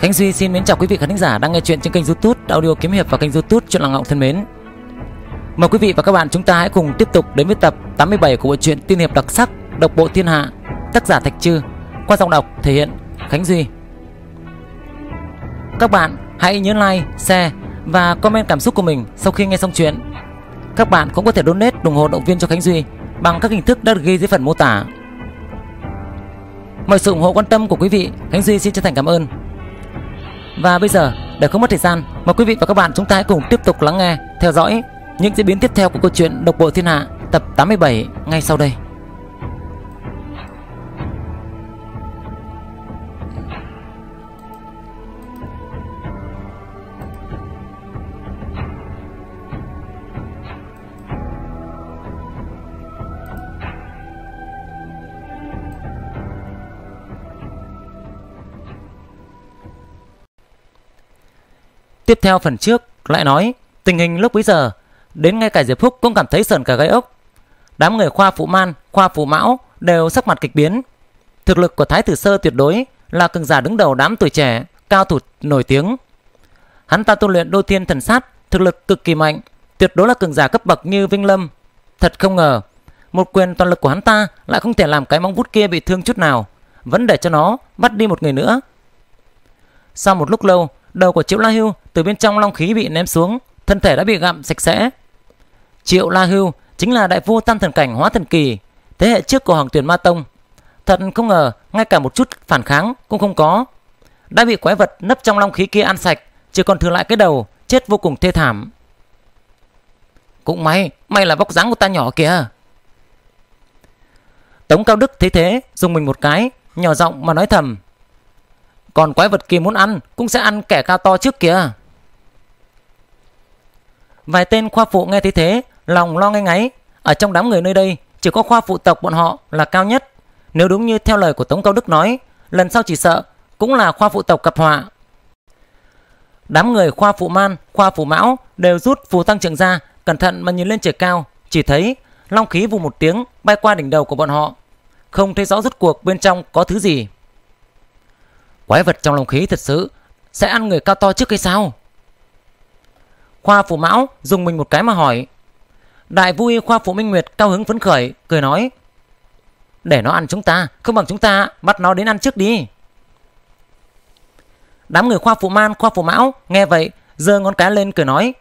Khánh Duy xin mến chào quý vị khán giả đang nghe chuyện trên kênh YouTube Audio Kiếm Hiệp và kênh YouTube Chuyện Làng Ngọng thân mến. Mời quý vị và các bạn chúng ta hãy cùng tiếp tục đến với tập 87 của bộ truyện tiên hiệp đặc sắc Độc Bộ Thiên Hạ, tác giả Thạch Trư, qua giọng đọc thể hiện Khánh Duy. Các bạn hãy nhớ like, share và comment cảm xúc của mình sau khi nghe xong chuyện. Các bạn cũng có thể donate ủng hộ động viên cho Khánh Duy bằng các hình thức đã được ghi dưới phần mô tả. Mời sự ủng hộ quan tâm của quý vị, Khánh Duy xin chân thành cảm ơn. Và bây giờ, để không mất thời gian, mời quý vị và các bạn chúng ta hãy cùng tiếp tục lắng nghe, theo dõi những diễn biến tiếp theo của câu chuyện Độc Bộ Thiên Hạ tập 87 ngay sau đây. Tiếp theo phần trước lại nói tình hình lúc bấy giờ đến ngay cả Diệp Phúc cũng cảm thấy sờn cả gai ốc. Đám người khoa phụ man, khoa phụ mão đều sắc mặt kịch biến. Thực lực của Thái Tử Sơ tuyệt đối là cường giả đứng đầu đám tuổi trẻ, cao thủ nổi tiếng. Hắn ta tu luyện đô thiên thần sát, thực lực cực kỳ mạnh, tuyệt đối là cường giả cấp bậc như Vinh Lâm. Thật không ngờ, một quyền toàn lực của hắn ta lại không thể làm cái móng vuốt kia bị thương chút nào, vẫn để cho nó bắt đi một người nữa. Sau một lúc lâu, đầu của Triệu La Hưu từ bên trong long khí bị ném xuống, thân thể đã bị gặm sạch sẽ. Triệu La Hưu chính là đại vua tam thần cảnh hóa thần kỳ, thế hệ trước của Hoàng tuyển Ma Tông. Thật không ngờ, ngay cả một chút phản kháng cũng không có. Đã bị quái vật nấp trong long khí kia ăn sạch, chỉ còn thừa lại cái đầu, chết vô cùng thê thảm. Cũng may, may là vóc dáng của ta nhỏ kìa. Tống Cao Đức thấy thế, dùng mình một cái, nhỏ giọng mà nói thầm. Còn quái vật kia muốn ăn cũng sẽ ăn kẻ cao to trước kìa. Vài tên khoa phụ nghe thấy thế, lòng lo ngay ngáy. Ở trong đám người nơi đây, chỉ có khoa phụ tộc bọn họ là cao nhất. Nếu đúng như theo lời của Tống Cao Đức nói, lần sau chỉ sợ cũng là khoa phụ tộc gặp họa. Đám người khoa phụ man, khoa phụ mão đều rút phù tăng trưởng ra, cẩn thận mà nhìn lên trời cao, chỉ thấy long khí vù một tiếng bay qua đỉnh đầu của bọn họ. Không thấy rõ rút cuộc bên trong có thứ gì. Quái vật trong long khí thật sự sẽ ăn người cao to trước hay sao? Khoa phụ Mão dùng mình một cái mà hỏi. Đại vui Khoa phụ Minh Nguyệt cao hứng phấn khởi, cười nói. Để nó ăn chúng ta, không bằng chúng ta bắt nó đến ăn trước đi. Đám người Khoa Phụ Man, Khoa Phụ Mão nghe vậy, giơ ngón cái lên cười nói.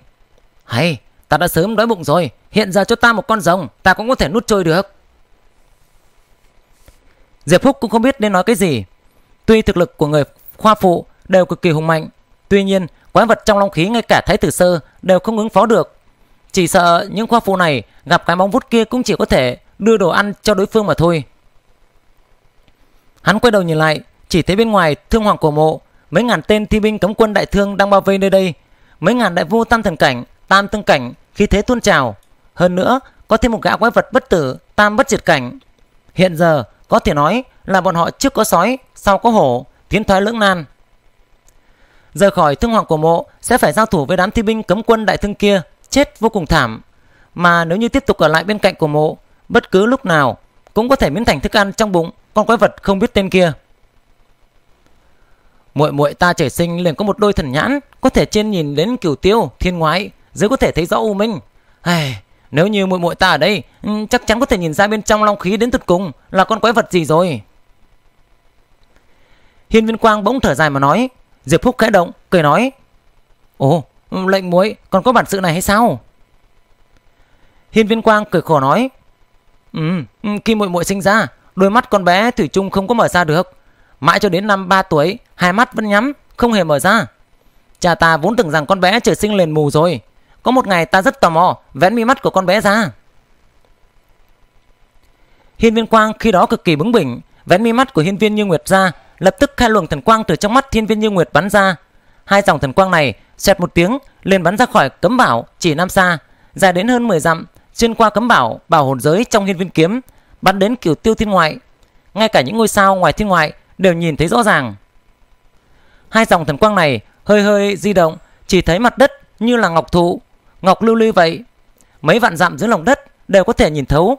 Hay, ta đã sớm đói bụng rồi, hiện giờ cho ta một con rồng, ta cũng có thể nuốt trôi được. Diệp Phúc cũng không biết nên nói cái gì. Tuy thực lực của người khoa phụ đều cực kỳ hùng mạnh, tuy nhiên quái vật trong long khí ngay cả thái tử sơ đều không ứng phó được. Chỉ sợ những khoa phụ này gặp cái móng vuốt kia cũng chỉ có thể đưa đồ ăn cho đối phương mà thôi. Hắn quay đầu nhìn lại, chỉ thấy bên ngoài thương hoàng cổ mộ, mấy ngàn tên thi binh cấm quân đại thương đang bao vây nơi đây, mấy ngàn đại vua tam thần cảnh, tam tương cảnh khi thế tuôn trào. Hơn nữa, có thêm một gã quái vật bất tử, tam bất diệt cảnh. Hiện giờ, có thể nói là bọn họ trước có sói, sau có hổ, tiến thoái lưỡng nan. Rời khỏi thương hoàng của mộ sẽ phải giao thủ với đám thi binh cấm quân đại thương kia, chết vô cùng thảm. Mà nếu như tiếp tục ở lại bên cạnh của mộ, bất cứ lúc nào cũng có thể biến thành thức ăn trong bụng con quái vật không biết tên kia. Muội muội ta trời sinh liền có một đôi thần nhãn, có thể trên nhìn đến cửu tiêu, thiên ngoại, dưới có thể thấy rõ u minh. Ai, nếu như muội muội ta ở đây, ừ, chắc chắn có thể nhìn ra bên trong long khí đến tận cùng là con quái vật gì rồi. Hiên Viên Quang bỗng thở dài mà nói, Diệp Phúc khẽ động, cười nói, Ồ, lệnh muội còn có bản sự này hay sao? Hiên Viên Quang cười khổ nói, Ừ, khi muội muội sinh ra, đôi mắt con bé thủy chung không có mở ra được. Mãi cho đến năm 3 tuổi, hai mắt vẫn nhắm, không hề mở ra. Cha ta vốn tưởng rằng con bé trời sinh liền mù rồi, có một ngày ta rất tò mò vén mi mắt của con bé ra. Hiên viên quang khi đó cực kỳ bướng bỉnh, vén mi mắt của hiên viên như nguyệt ra, lập tức hai luồng thần quang từ trong mắt thiên viên như nguyệt bắn ra. Hai dòng thần quang này xẹt một tiếng liền bắn ra khỏi cấm bảo chỉ nam xa, dài đến hơn 10 dặm, xuyên qua cấm bảo bảo hồn giới trong hiên viên kiếm, bắn đến cửu tiêu thiên ngoại. Ngay cả những ngôi sao ngoài thiên ngoại đều nhìn thấy rõ ràng. Hai dòng thần quang này hơi hơi di động, chỉ thấy mặt đất như là ngọc thụ ngọc lưu ly vậy. Mấy vạn dặm dưới lòng đất đều có thể nhìn thấu.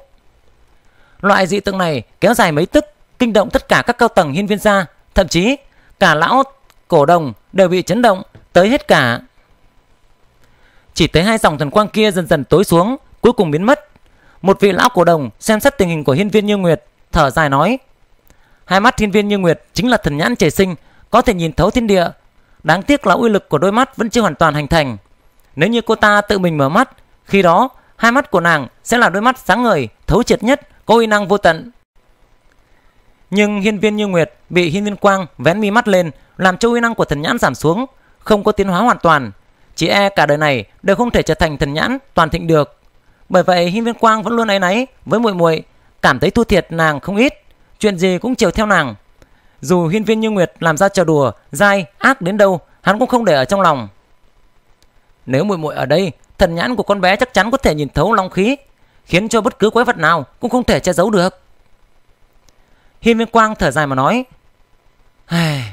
Loại dị tượng này kéo dài mấy tức, kinh động tất cả các cao tầng hiên viên gia, thậm chí cả lão cổ đồng đều bị chấn động tới hết cả. Chỉ thấy hai dòng thần quang kia dần dần tối xuống, cuối cùng biến mất. Một vị lão cổ đồng xem xét tình hình của hiên viên như nguyệt, thở dài nói. Hai mắt hiên viên như nguyệt chính là thần nhãn trời sinh, có thể nhìn thấu thiên địa. Đáng tiếc là uy lực của đôi mắt vẫn chưa hoàn toàn hành thành. Nếu như cô ta tự mình mở mắt, khi đó hai mắt của nàng sẽ là đôi mắt sáng ngời, thấu triệt nhất, có uy năng vô tận. Nhưng hiên viên như nguyệt bị hiên viên quang vén mi mắt lên, làm cho uy năng của thần nhãn giảm xuống, không có tiến hóa hoàn toàn. Chỉ e cả đời này đều không thể trở thành thần nhãn toàn thịnh được. Bởi vậy hiên viên quang vẫn luôn ấy náy với muội muội, cảm thấy thu thiệt nàng không ít, chuyện gì cũng chiều theo nàng. Dù hiên viên như nguyệt làm ra trò đùa, dai, ác đến đâu, hắn cũng không để ở trong lòng. Nếu muội muội ở đây, thần nhãn của con bé chắc chắn có thể nhìn thấu long khí, khiến cho bất cứ quái vật nào cũng không thể che giấu được. Hiên viên quang thở dài mà nói,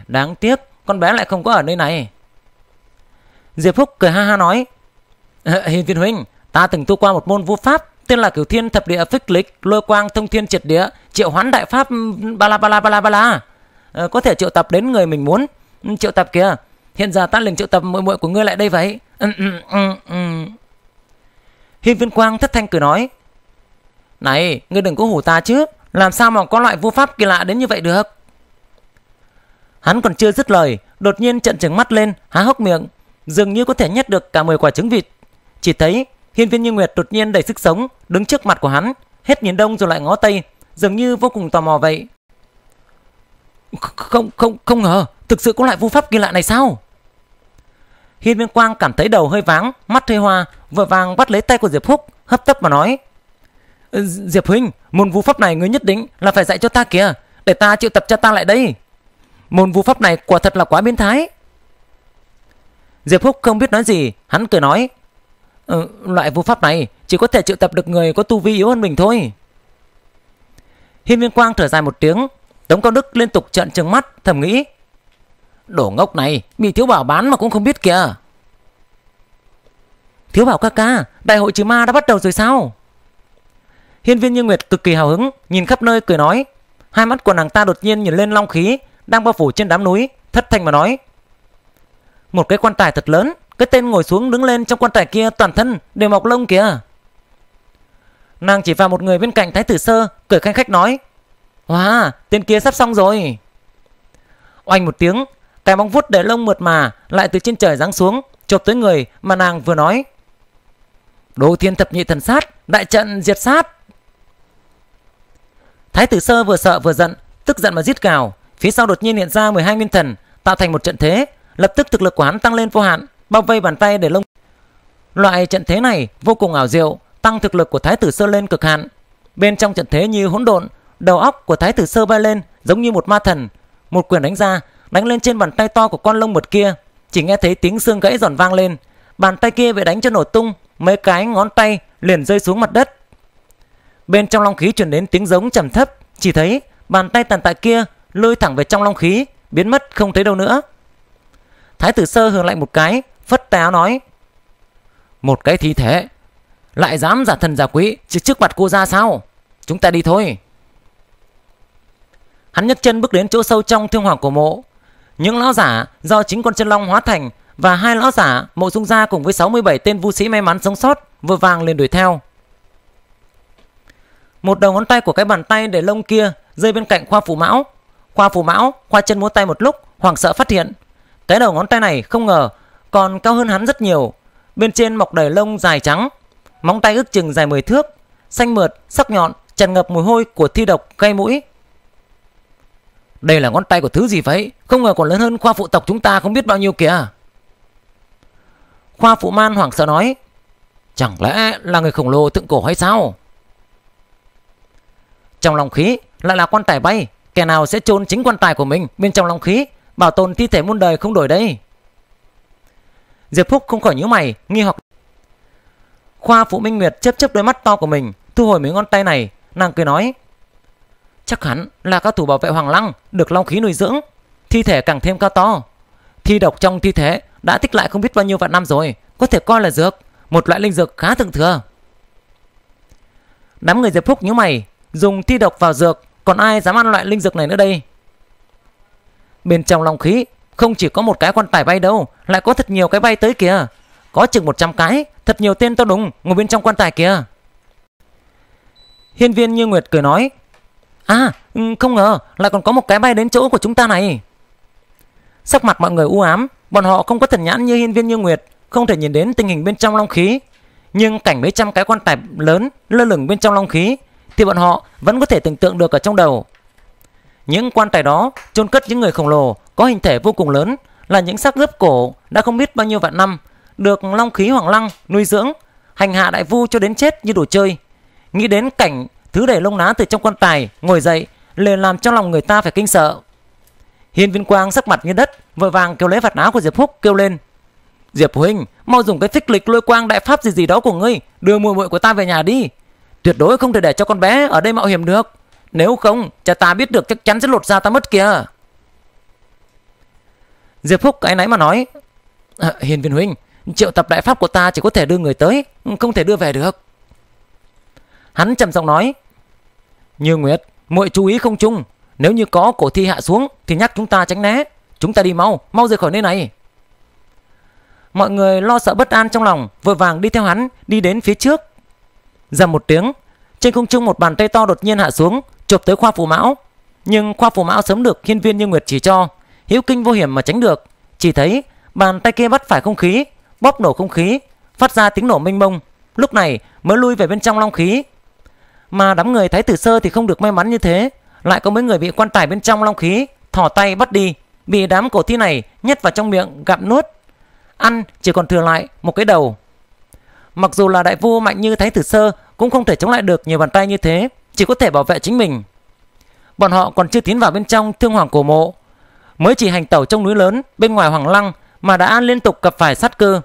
đáng tiếc, con bé lại không có ở nơi này. Diệp Phúc cười ha ha nói, ờ, Hiên viên huynh, ta từng tu qua một môn vũ pháp tên là cửu thiên thập địa phích lịch lôi quang thông thiên triệt địa triệu hoán đại pháp ba la ba la ba la ba la. À, có thể triệu tập đến người mình muốn triệu tập kìa. Hiện giờ ta liền triệu tập muội muội của ngươi lại đây vậy. Hiên viên quang thất thanh cười nói này ngươi đừng có hủ ta chứ làm sao mà có loại vô pháp kỳ lạ đến như vậy được? Hắn còn chưa dứt lời, đột nhiên trận trừng mắt lên, há hốc miệng, dường như có thể nhét được cả 10 quả trứng vịt. Chỉ thấy hiên viên như nguyệt đột nhiên đầy sức sống, đứng trước mặt của hắn, hết nhìn đông rồi lại ngó tây, dường như vô cùng tò mò vậy. Không không không ngờ, thực sự có loại vu pháp kỳ lạ này sao? Hiên viên quang cảm thấy đầu hơi váng, mắt hơi hoa, vội vàng bắt lấy tay của diệp phúc hấp tấp mà nói. Ờ, diệp huynh môn vũ pháp này ngươi nhất định là phải dạy cho ta kìa để ta chịu tập cho ta lại đây. Môn vũ pháp này quả thật là quá biến thái. Diệp Húc không biết nói gì hắn cười nói ừ, loại vũ pháp này chỉ có thể triệu tập được người có tu vi yếu hơn mình thôi. Hiên viên quang thở dài một tiếng tống cao đức liên tục trợn trừng mắt thầm nghĩ đổ ngốc này bị thiếu bảo bán mà cũng không biết kìa. Thiếu bảo ca ca đại hội trừ ma đã bắt đầu rồi sao? Hiên viên như nguyệt cực kỳ hào hứng, nhìn khắp nơi cười nói, hai mắt của nàng ta đột nhiên nhìn lên long khí, đang bao phủ trên đám núi, thất thanh mà nói. Một cái quan tài thật lớn, cái tên ngồi xuống đứng lên trong quan tài kia toàn thân đều mọc lông kìa. Nàng chỉ vào một người bên cạnh thái tử sơ, cười khanh khách nói wow tên kia sắp xong rồi. Oanh một tiếng, cái bóng vuốt để lông mượt mà lại từ trên trời giáng xuống, chộp tới người mà nàng vừa nói. Đồ thiên thập nhị thần sát, đại trận diệt sát thái tử sơ vừa sợ vừa giận, tức giận mà giết cào phía sau đột nhiên hiện ra 12 nguyên thần, tạo thành một trận thế. Lập tức thực lực của hắn tăng lên vô hạn, bao vây bàn tay để lông. Loại trận thế này vô cùng ảo diệu, tăng thực lực của thái tử sơ lên cực hạn. Bên trong trận thế như hỗn độn, đầu óc của thái tử sơ bay lên, giống như một ma thần. Một quyền đánh ra, đánh lên trên bàn tay to của con lông mật kia. Chỉ nghe thấy tiếng xương gãy giòn vang lên. Bàn tay kia bị đánh cho nổ tung, mấy cái ngón tay liền rơi xuống mặt đất bên trong long khí truyền đến tiếng giống trầm thấp, chỉ thấy bàn tay tàn tạ kia lôi thẳng về trong long khí, biến mất không thấy đâu nữa. Thái tử sơ hưởng lại một cái, phất tay áo nói, một cái thi thể, lại dám giả thần giả quỷ chỉ trước mặt cô ra sao? Chúng ta đi thôi. Hắn nhấc chân bước đến chỗ sâu trong thương hoàng của mộ. Những lão giả do chính con chân long hóa thành và hai lão giả mộ dung gia cùng với 67 tên vu sĩ may mắn sống sót vừa vàng liền đuổi theo một đầu ngón tay của cái bàn tay để lông kia rơi bên cạnh khoa phủ mão. Khoa phủ mão, khoa chân múa tay một lúc, hoảng sợ phát hiện. Cái đầu ngón tay này không ngờ, còn cao hơn hắn rất nhiều. Bên trên mọc đầy lông dài trắng, móng tay ước chừng dài 10 thước, xanh mượt, sắc nhọn, tràn ngập mùi hôi của thi độc gây mũi. Đây là ngón tay của thứ gì vậy? Không ngờ còn lớn hơn khoa phụ tộc chúng ta không biết bao nhiêu kìa. Khoa phụ man hoảng sợ nói, chẳng lẽ là người khổng lồ thượng cổ hay sao? Trong lòng khí, lại là quan tài bay. Kẻ nào sẽ chôn chính quan tài của mình bên trong lòng khí? Bảo tồn thi thể muôn đời không đổi đây. Diệp phúc không khỏi nhíu mày, nghi hoặc. Khoa phụ minh nguyệt chớp chớp đôi mắt to của mình, thu hồi mấy ngón tay này. Nàng cười nói, chắc hẳn là các thủ bảo vệ hoàng lăng được long khí nuôi dưỡng. Thi thể càng thêm cao to. Thi độc trong thi thể đã tích lại không biết bao nhiêu vạn năm rồi, có thể coi là dược, một loại linh dược khá thượng thừa. Đám người diệp phúc nhíu mày dùng thi độc vào dược, còn ai dám ăn loại linh dược này nữa đây? Bên trong long khí, Không chỉ có một cái quan tài bay đâu, Lại có thật nhiều cái bay tới kìa. Có chừng 100 cái, Thật nhiều tên to đùng ngồi bên trong quan tài kìa. Hiên viên như Nguyệt cười nói À ừ, không ngờ lại còn có một cái bay đến chỗ của chúng ta này. Sắc mặt mọi người u ám, Bọn họ không có thần nhãn như hiên viên như Nguyệt, Không thể nhìn đến tình hình bên trong long khí. Nhưng cảnh mấy trăm cái quan tài lớn lơ lửng bên trong long khí thì bọn họ vẫn có thể tưởng tượng được ở trong đầu. Những quan tài đó chôn cất những người khổng lồ Có hình thể vô cùng lớn, Là những xác ướp cổ đã không biết bao nhiêu vạn năm, Được long khí hoàng lăng nuôi dưỡng, Hành hạ đại vu cho đến chết như đồ chơi. Nghĩ đến cảnh thứ để lông lá từ trong quan tài ngồi dậy liền làm cho lòng người ta phải kinh sợ. Hiên viên quang sắc mặt như đất, vội vàng kêu lấy vạt áo của diệp húc, kêu lên, diệp huynh, mau dùng cái phích lịch lôi quang đại pháp gì gì đó của ngươi, đưa muội muội của ta về nhà đi tuyệt đối không thể để cho con bé ở đây mạo hiểm được nếu không cha ta biết được chắc chắn sẽ lột ra ta mất kìa diệp phúc cái nãy mà nói à, hiền viên huynh triệu tập đại pháp của ta chỉ có thể đưa người tới không thể đưa về được hắn trầm giọng nói như Nguyệt, muội chú ý không chung, nếu như có cổ thi hạ xuống thì nhắc chúng ta tránh né. Chúng ta đi mau, mau rời khỏi nơi này. Mọi người lo sợ bất an trong lòng, vội vàng đi theo hắn, đi đến phía trước. Dầm một tiếng, trên không trung một bàn tay to đột nhiên hạ xuống, chụp tới khoa phù mão. Nhưng khoa phù mão sớm được hiên viên như Nguyệt chỉ cho, hữu kinh vô hiểm mà tránh được. Chỉ thấy bàn tay kia bắt phải không khí, bóp nổ không khí, phát ra tiếng nổ mênh mông. Lúc này mới lui về bên trong long khí, mà đám người thái tử sơ thì không được may mắn như thế Lại có mấy người bị quan tài bên trong long khí Thỏ tay bắt đi Bị đám cổ thi này nhét vào trong miệng gặm nuốt Ăn chỉ còn thừa lại một cái đầu Mặc dù là đại vua mạnh như thái tử sơ Cũng không thể chống lại được nhiều bàn tay như thế Chỉ có thể bảo vệ chính mình Bọn họ còn chưa tiến vào bên trong thương hoàng cổ mộ Mới chỉ hành tẩu trong núi lớn Bên ngoài hoàng lăng Mà đã liên tục gặp phải sát cơ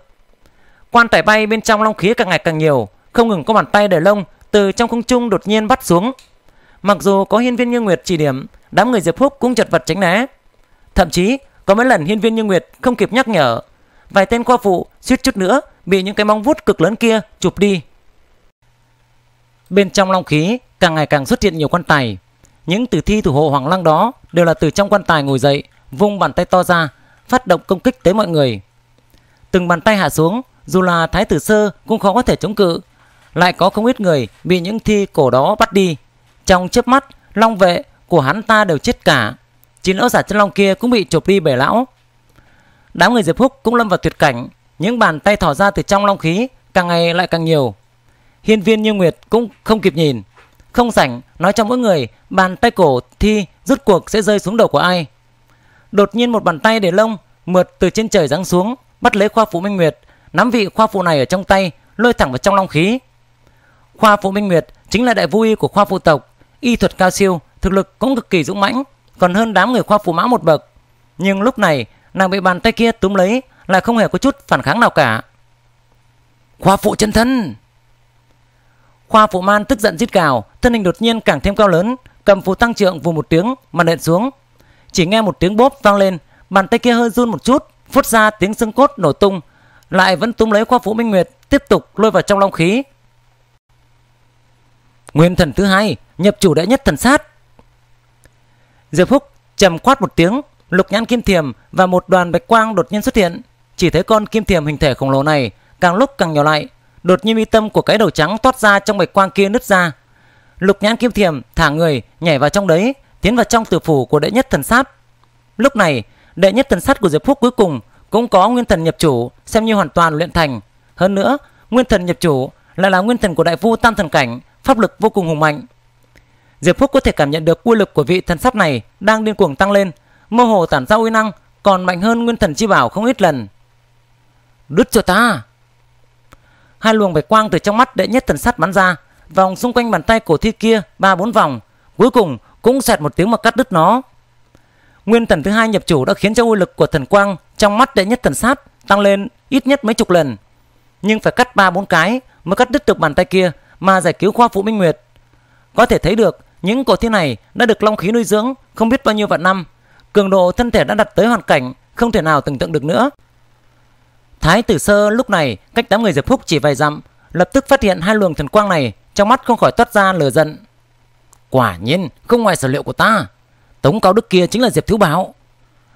Quan tài bay bên trong long khí càng ngày càng nhiều Không ngừng có bàn tay để lông từ trong không trung đột nhiên bắt xuống. Mặc dù có hiên viên như nguyệt chỉ điểm, đám người Diệp Húc cũng chật vật tránh né. Thậm chí có mấy lần hiên viên như nguyệt không kịp nhắc nhở, vài tên qua phụ suýt chút nữa bị những cái móng vuốt cực lớn kia chụp đi. Bên trong long khí càng ngày càng xuất hiện nhiều quan tài. Những tử thi thủ hộ hoàng lăng đó đều là từ trong quan tài ngồi dậy, vung bàn tay to ra, phát động công kích tới mọi người. Từng bàn tay hạ xuống, dù là thái tử sơ cũng khó có thể chống cự, lại có không ít người bị những thi cổ đó bắt đi. Trong chớp mắt, long vệ của hắn ta đều chết cả. Chín lão giả chân long kia cũng bị chụp đi bể lão. Đám người Diệp Húc cũng lâm vào tuyệt cảnh, những bàn tay thỏ ra từ trong long khí càng ngày lại càng nhiều. Hiên viên như Nguyệt cũng không kịp nhìn, không sảnh nói cho mỗi người bàn tay cổ thi rút cuộc sẽ rơi xuống đầu của ai. Đột nhiên một bàn tay để lông mượt từ trên trời giáng xuống, bắt lấy khoa phụ Minh Nguyệt, nắm vị khoa phụ này ở trong tay, lôi thẳng vào trong long khí. Khoa Phụ Minh Nguyệt chính là đại vui của khoa phụ tộc, y thuật cao siêu, thực lực cũng cực kỳ dũng mãnh, còn hơn đám người khoa phụ mã một bậc. Nhưng lúc này, nàng bị bàn tay kia túm lấy, lại không hề có chút phản kháng nào cả. Khoa phụ chân thân. Khoa phụ man tức giận rít gào, thân hình đột nhiên càng thêm cao lớn, cầm phù tăng trượng vù một tiếng mà nện xuống. Chỉ nghe một tiếng bốp vang lên, bàn tay kia hơi run một chút, phút ra tiếng xương cốt nổ tung, lại vẫn túm lấy khoa phụ Minh Nguyệt, tiếp tục lôi vào trong long khí. Nguyên thần thứ hai, nhập chủ đệ nhất thần sát. Diệp Phúc trầm quát một tiếng, lục nhãn kim thiềm và một đoàn bạch quang đột nhiên xuất hiện. Chỉ thấy con kim thiềm hình thể khổng lồ này càng lúc càng nhỏ lại, đột nhiên mi tâm của cái đầu trắng toát ra trong bạch quang kia nứt ra. Lục nhãn kim thiềm thả người nhảy vào trong đấy, tiến vào trong tử phủ của đệ nhất thần sát. Lúc này, đệ nhất thần sát của Diệp Phúc cuối cùng cũng có nguyên thần nhập chủ, xem như hoàn toàn luyện thành. Hơn nữa, nguyên thần nhập chủ lại là nguyên thần của đại vu tam thần cảnh pháp lực vô cùng hùng mạnh. Diệp Phúc có thể cảm nhận được uy lực của vị thần sát này đang điên cuồng tăng lên, mơ hồ tản ra uy năng còn mạnh hơn nguyên thần chi bảo không ít lần. Đứt cho ta! Hai luồng bạch quang từ trong mắt đệ nhất thần sắt bắn ra, vòng xung quanh bàn tay cổ thi kia ba bốn vòng, cuối cùng cũng xẹt một tiếng mà cắt đứt nó. Nguyên thần thứ hai nhập chủ đã khiến cho uy lực của thần quang trong mắt đệ nhất thần sát tăng lên ít nhất mấy chục lần, nhưng phải cắt ba bốn cái mới cắt đứt được bàn tay kia mà giải cứu khoa phụ Minh Nguyệt. Có thể thấy được những cổ thi này đã được long khí nuôi dưỡng không biết bao nhiêu vạn năm, cường độ thân thể đã đặt tới hoàn cảnh không thể nào tưởng tượng được nữa. Thái tử sơ lúc này cách đám người Diệp Phúc chỉ vài dặm, lập tức phát hiện hai luồng thần quang này, trong mắt không khỏi toát ra lửa giận. Quả nhiên không ngoài sở liệu của ta, Tống Cao Đức kia chính là Diệp Thiếu Bảo.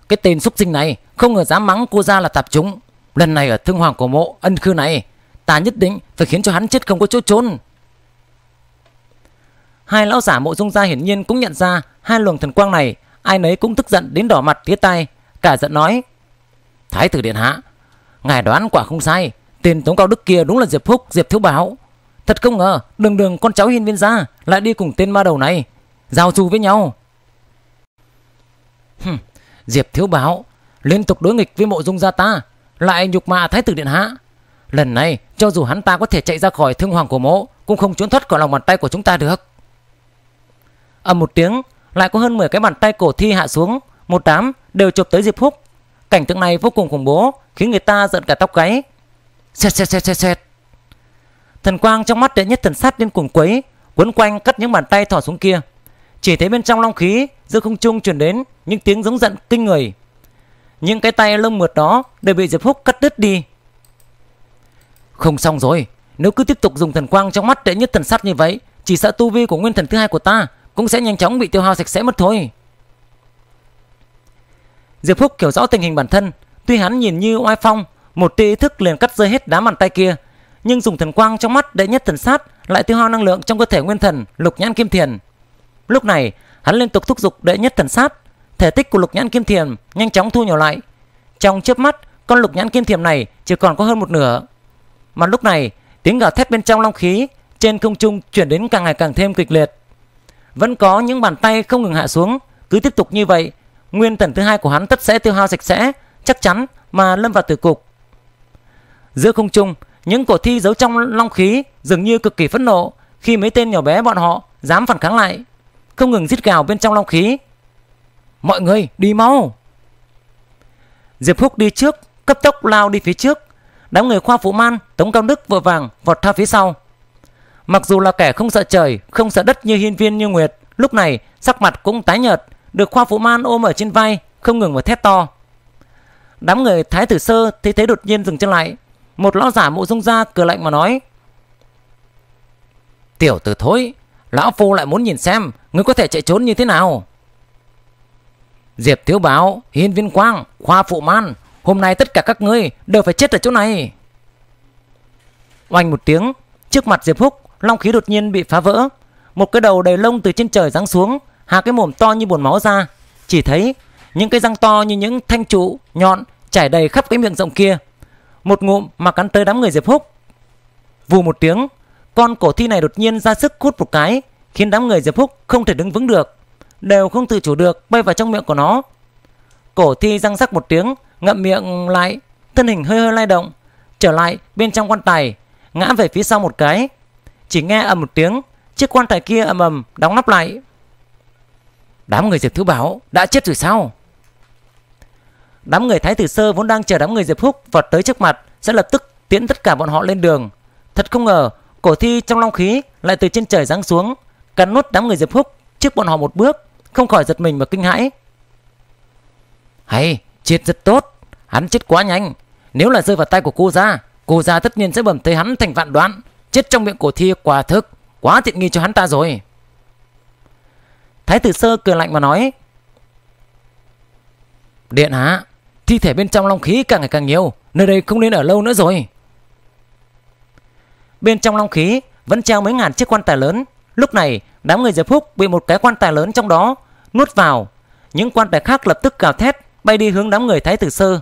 cái tên xúc sinh này không ngờ dám mắng cô ra là tạp chúng. Lần này ở thương hoàng cổ mộ ân khư này, ta nhất định phải khiến cho hắn chết không có chỗ trốn. Hai lão giả mộ dung gia hiển nhiên cũng nhận ra hai luồng thần quang này, ai nấy cũng tức giận đến đỏ mặt tía tay, cả giận nói: "Thái tử điện hạ, ngài đoán quả không sai, tên tống cao đức kia đúng là Diệp Phúc, Diệp Thiếu Bảo. Thật không ngờ, đường đường con cháu hiên viên gia lại đi cùng tên ma đầu này, giao du với nhau." Hừm, Diệp Thiếu Bảo liên tục đối nghịch với mộ dung gia ta, lại nhục mạ thái tử điện hạ. Lần này, cho dù hắn ta có thể chạy ra khỏi thương hoàng của mộ, cũng không trốn thoát khỏi lòng bàn tay của chúng ta được. Ầm một tiếng, lại có hơn 10 cái bàn tay cổ thi hạ xuống, một đám đều chụp tới Diệp phúc. Cảnh tượng này vô cùng khủng bố, khiến người ta giận cả tóc gáy. Xẹt xẹt xẹt xẹt xẹt. Thần quang trong mắt đệ nhất thần sát điên cuồng quấy, quấn quanh cắt những bàn tay thỏ xuống kia. Chỉ thấy bên trong long khí giữa không trung truyền đến những tiếng giống giận kinh người. Những cái tay lông mượt đó đều bị Diệp Húc cắt đứt đi. Không xong rồi, nếu cứ tiếp tục dùng thần quang trong mắt đệ nhất thần sát như vậy, chỉ sợ tu vi của nguyên thần thứ hai của ta cũng sẽ nhanh chóng bị tiêu hao sạch sẽ mất thôi. Diệp Phúc hiểu rõ tình hình bản thân, tuy hắn nhìn như oai phong, một tia ý thức liền cắt rơi hết đám bàn tay kia, nhưng dùng thần quang trong mắt đệ nhất thần sát lại tiêu hao năng lượng trong cơ thể nguyên thần lục nhãn kim thiền. Lúc này, hắn liên tục thúc giục đệ nhất thần sát, thể tích của lục nhãn kim thiền nhanh chóng thu nhỏ lại. Trong chớp mắt, con lục nhãn kim thiền này chỉ còn có hơn một nửa. Mà lúc này, tiếng gào thét bên trong long khí trên không trung chuyển đến càng ngày càng thêm kịch liệt. Vẫn có những bàn tay không ngừng hạ xuống, cứ tiếp tục như vậy, nguyên thần thứ hai của hắn tất sẽ tiêu hao sạch sẽ, chắc chắn mà lâm vào tử cục. Giữa không trung, những cổ thi giấu trong long khí dường như cực kỳ phẫn nộ khi mấy tên nhỏ bé bọn họ dám phản kháng lại, không ngừng rít gào bên trong long khí. Mọi người đi mau! Diệp Húc đi trước, cấp tốc lao đi phía trước. Đám người khoa phụ man, Tống Cao Đức vội vàng vọt theo phía sau. Mặc dù là kẻ không sợ trời, không sợ đất như hiên viên như Nguyệt, lúc này sắc mặt cũng tái nhợt, được khoa phụ man ôm ở trên vai, không ngừng mà thét to. Đám người thái tử sơ thấy thế đột nhiên dừng chân lại. Một lão giả mộ dung ra cười lạnh mà nói. Tiểu tử thối, lão phu lại muốn nhìn xem ngươi có thể chạy trốn như thế nào. Diệp Thiếu báo Hiên Viên Quang, Khoa Phụ Man, hôm nay tất cả các ngươi đều phải chết ở chỗ này. Oanh một tiếng, trước mặt Diệp Húc, long khí đột nhiên bị phá vỡ. Một cái đầu đầy lông từ trên trời giáng xuống, hạ cái mồm to như buồn máu ra. Chỉ thấy những cái răng to như những thanh trụ nhọn trải đầy khắp cái miệng rộng kia. Một ngụm mà cắn tới đám người Diệp Húc. Vù một tiếng, con cổ thi này đột nhiên ra sức hút một cái, khiến đám người Diệp Húc không thể đứng vững được đều không tự chủ được bay vào trong miệng của nó. Cổ thi răng rắc một tiếng, ngậm miệng lại, thân hình hơi hơi lay động, trở lại bên trong quan tài, ngã về phía sau một cái. Chỉ nghe ầm một tiếng, chiếc quan tài kia ầm ầm đóng nắp lại. Đám người Diệp Thứ Bảo đã chết rồi sao? Đám người Thái Tử Sơ vốn đang chờ đám người Diệp Húc vọt tới trước mặt sẽ lập tức tiễn tất cả bọn họ lên đường. Thật không ngờ, cổ thi trong long khí lại từ trên trời giáng xuống, cắn nuốt đám người Diệp Húc trước bọn họ một bước không khỏi giật mình và kinh hãi. Hay, chết rất tốt, hắn chết quá nhanh. Nếu là rơi vào tay của cô ra, cô ra tất nhiên sẽ bầm tới hắn thành vạn đoạn. Chết trong miệng cổ thi quả thực, quá tiện nghi cho hắn ta rồi. Thái tử sơ cười lạnh mà nói. Điện hạ, thi thể bên trong long khí càng ngày càng nhiều, nơi đây không nên ở lâu nữa rồi. Bên trong long khí vẫn treo mấy ngàn chiếc quan tài lớn. Lúc này, đám người Diệp Phúc bị một cái quan tài lớn trong đó nuốt vào. Những quan tài khác lập tức gào thét bay đi hướng đám người Thái tử Sơ.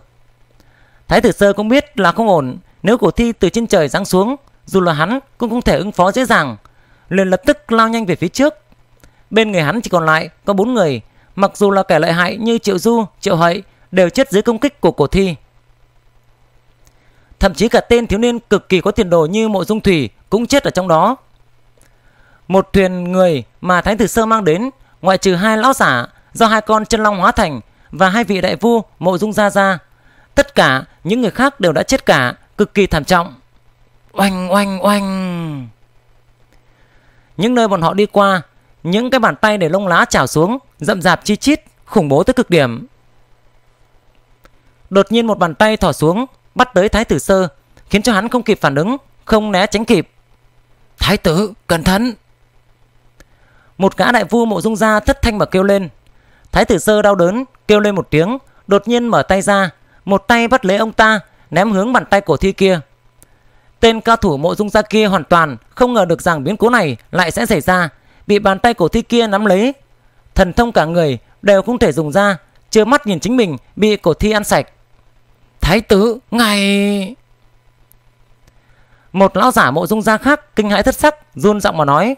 Thái tử Sơ cũng biết là không ổn, nếu cổ thi từ trên trời giáng xuống, dù là hắn cũng không thể ứng phó dễ dàng, liền lập tức lao nhanh về phía trước. Bên người hắn chỉ còn lại có bốn người, mặc dù là kẻ lợi hại như Triệu Du, Triệu Hợi đều chết dưới công kích của cổ thi. Thậm chí cả tên thiếu niên cực kỳ có tiền đồ như Mộ Dung Thủy cũng chết ở trong đó. Một thuyền người mà thánh tử Sơ mang đến ngoại trừ hai lão giả do hai con chân long hóa thành và hai vị đại vua mộ dung gia gia tất cả những người khác đều đã chết cả cực kỳ thảm trọng oanh oanh oanh những nơi bọn họ đi qua những cái bàn tay để lông lá trào xuống rậm rạp chi chít khủng bố tới cực điểm. Đột nhiên một bàn tay thỏ xuống bắt tới thái tử sơ khiến cho hắn không kịp phản ứng không né tránh kịp. Thái tử cẩn thận. Một gã đại vua mộ dung gia thất thanh mà kêu lên. Thái tử sơ đau đớn kêu lên một tiếng đột nhiên mở tay ra, một tay bắt lấy ông ta, ném hướng bàn tay cổ thi kia. Tên cao thủ mộ dung gia kia hoàn toàn không ngờ được rằng biến cố này lại sẽ xảy ra, bị bàn tay cổ thi kia nắm lấy. Thần thông cả người đều không thể dùng ra, chưa mắt nhìn chính mình bị cổ thi ăn sạch. Thái tử, ngài... Một lão giả mộ dung gia khác kinh hãi thất sắc, run giọng mà nói.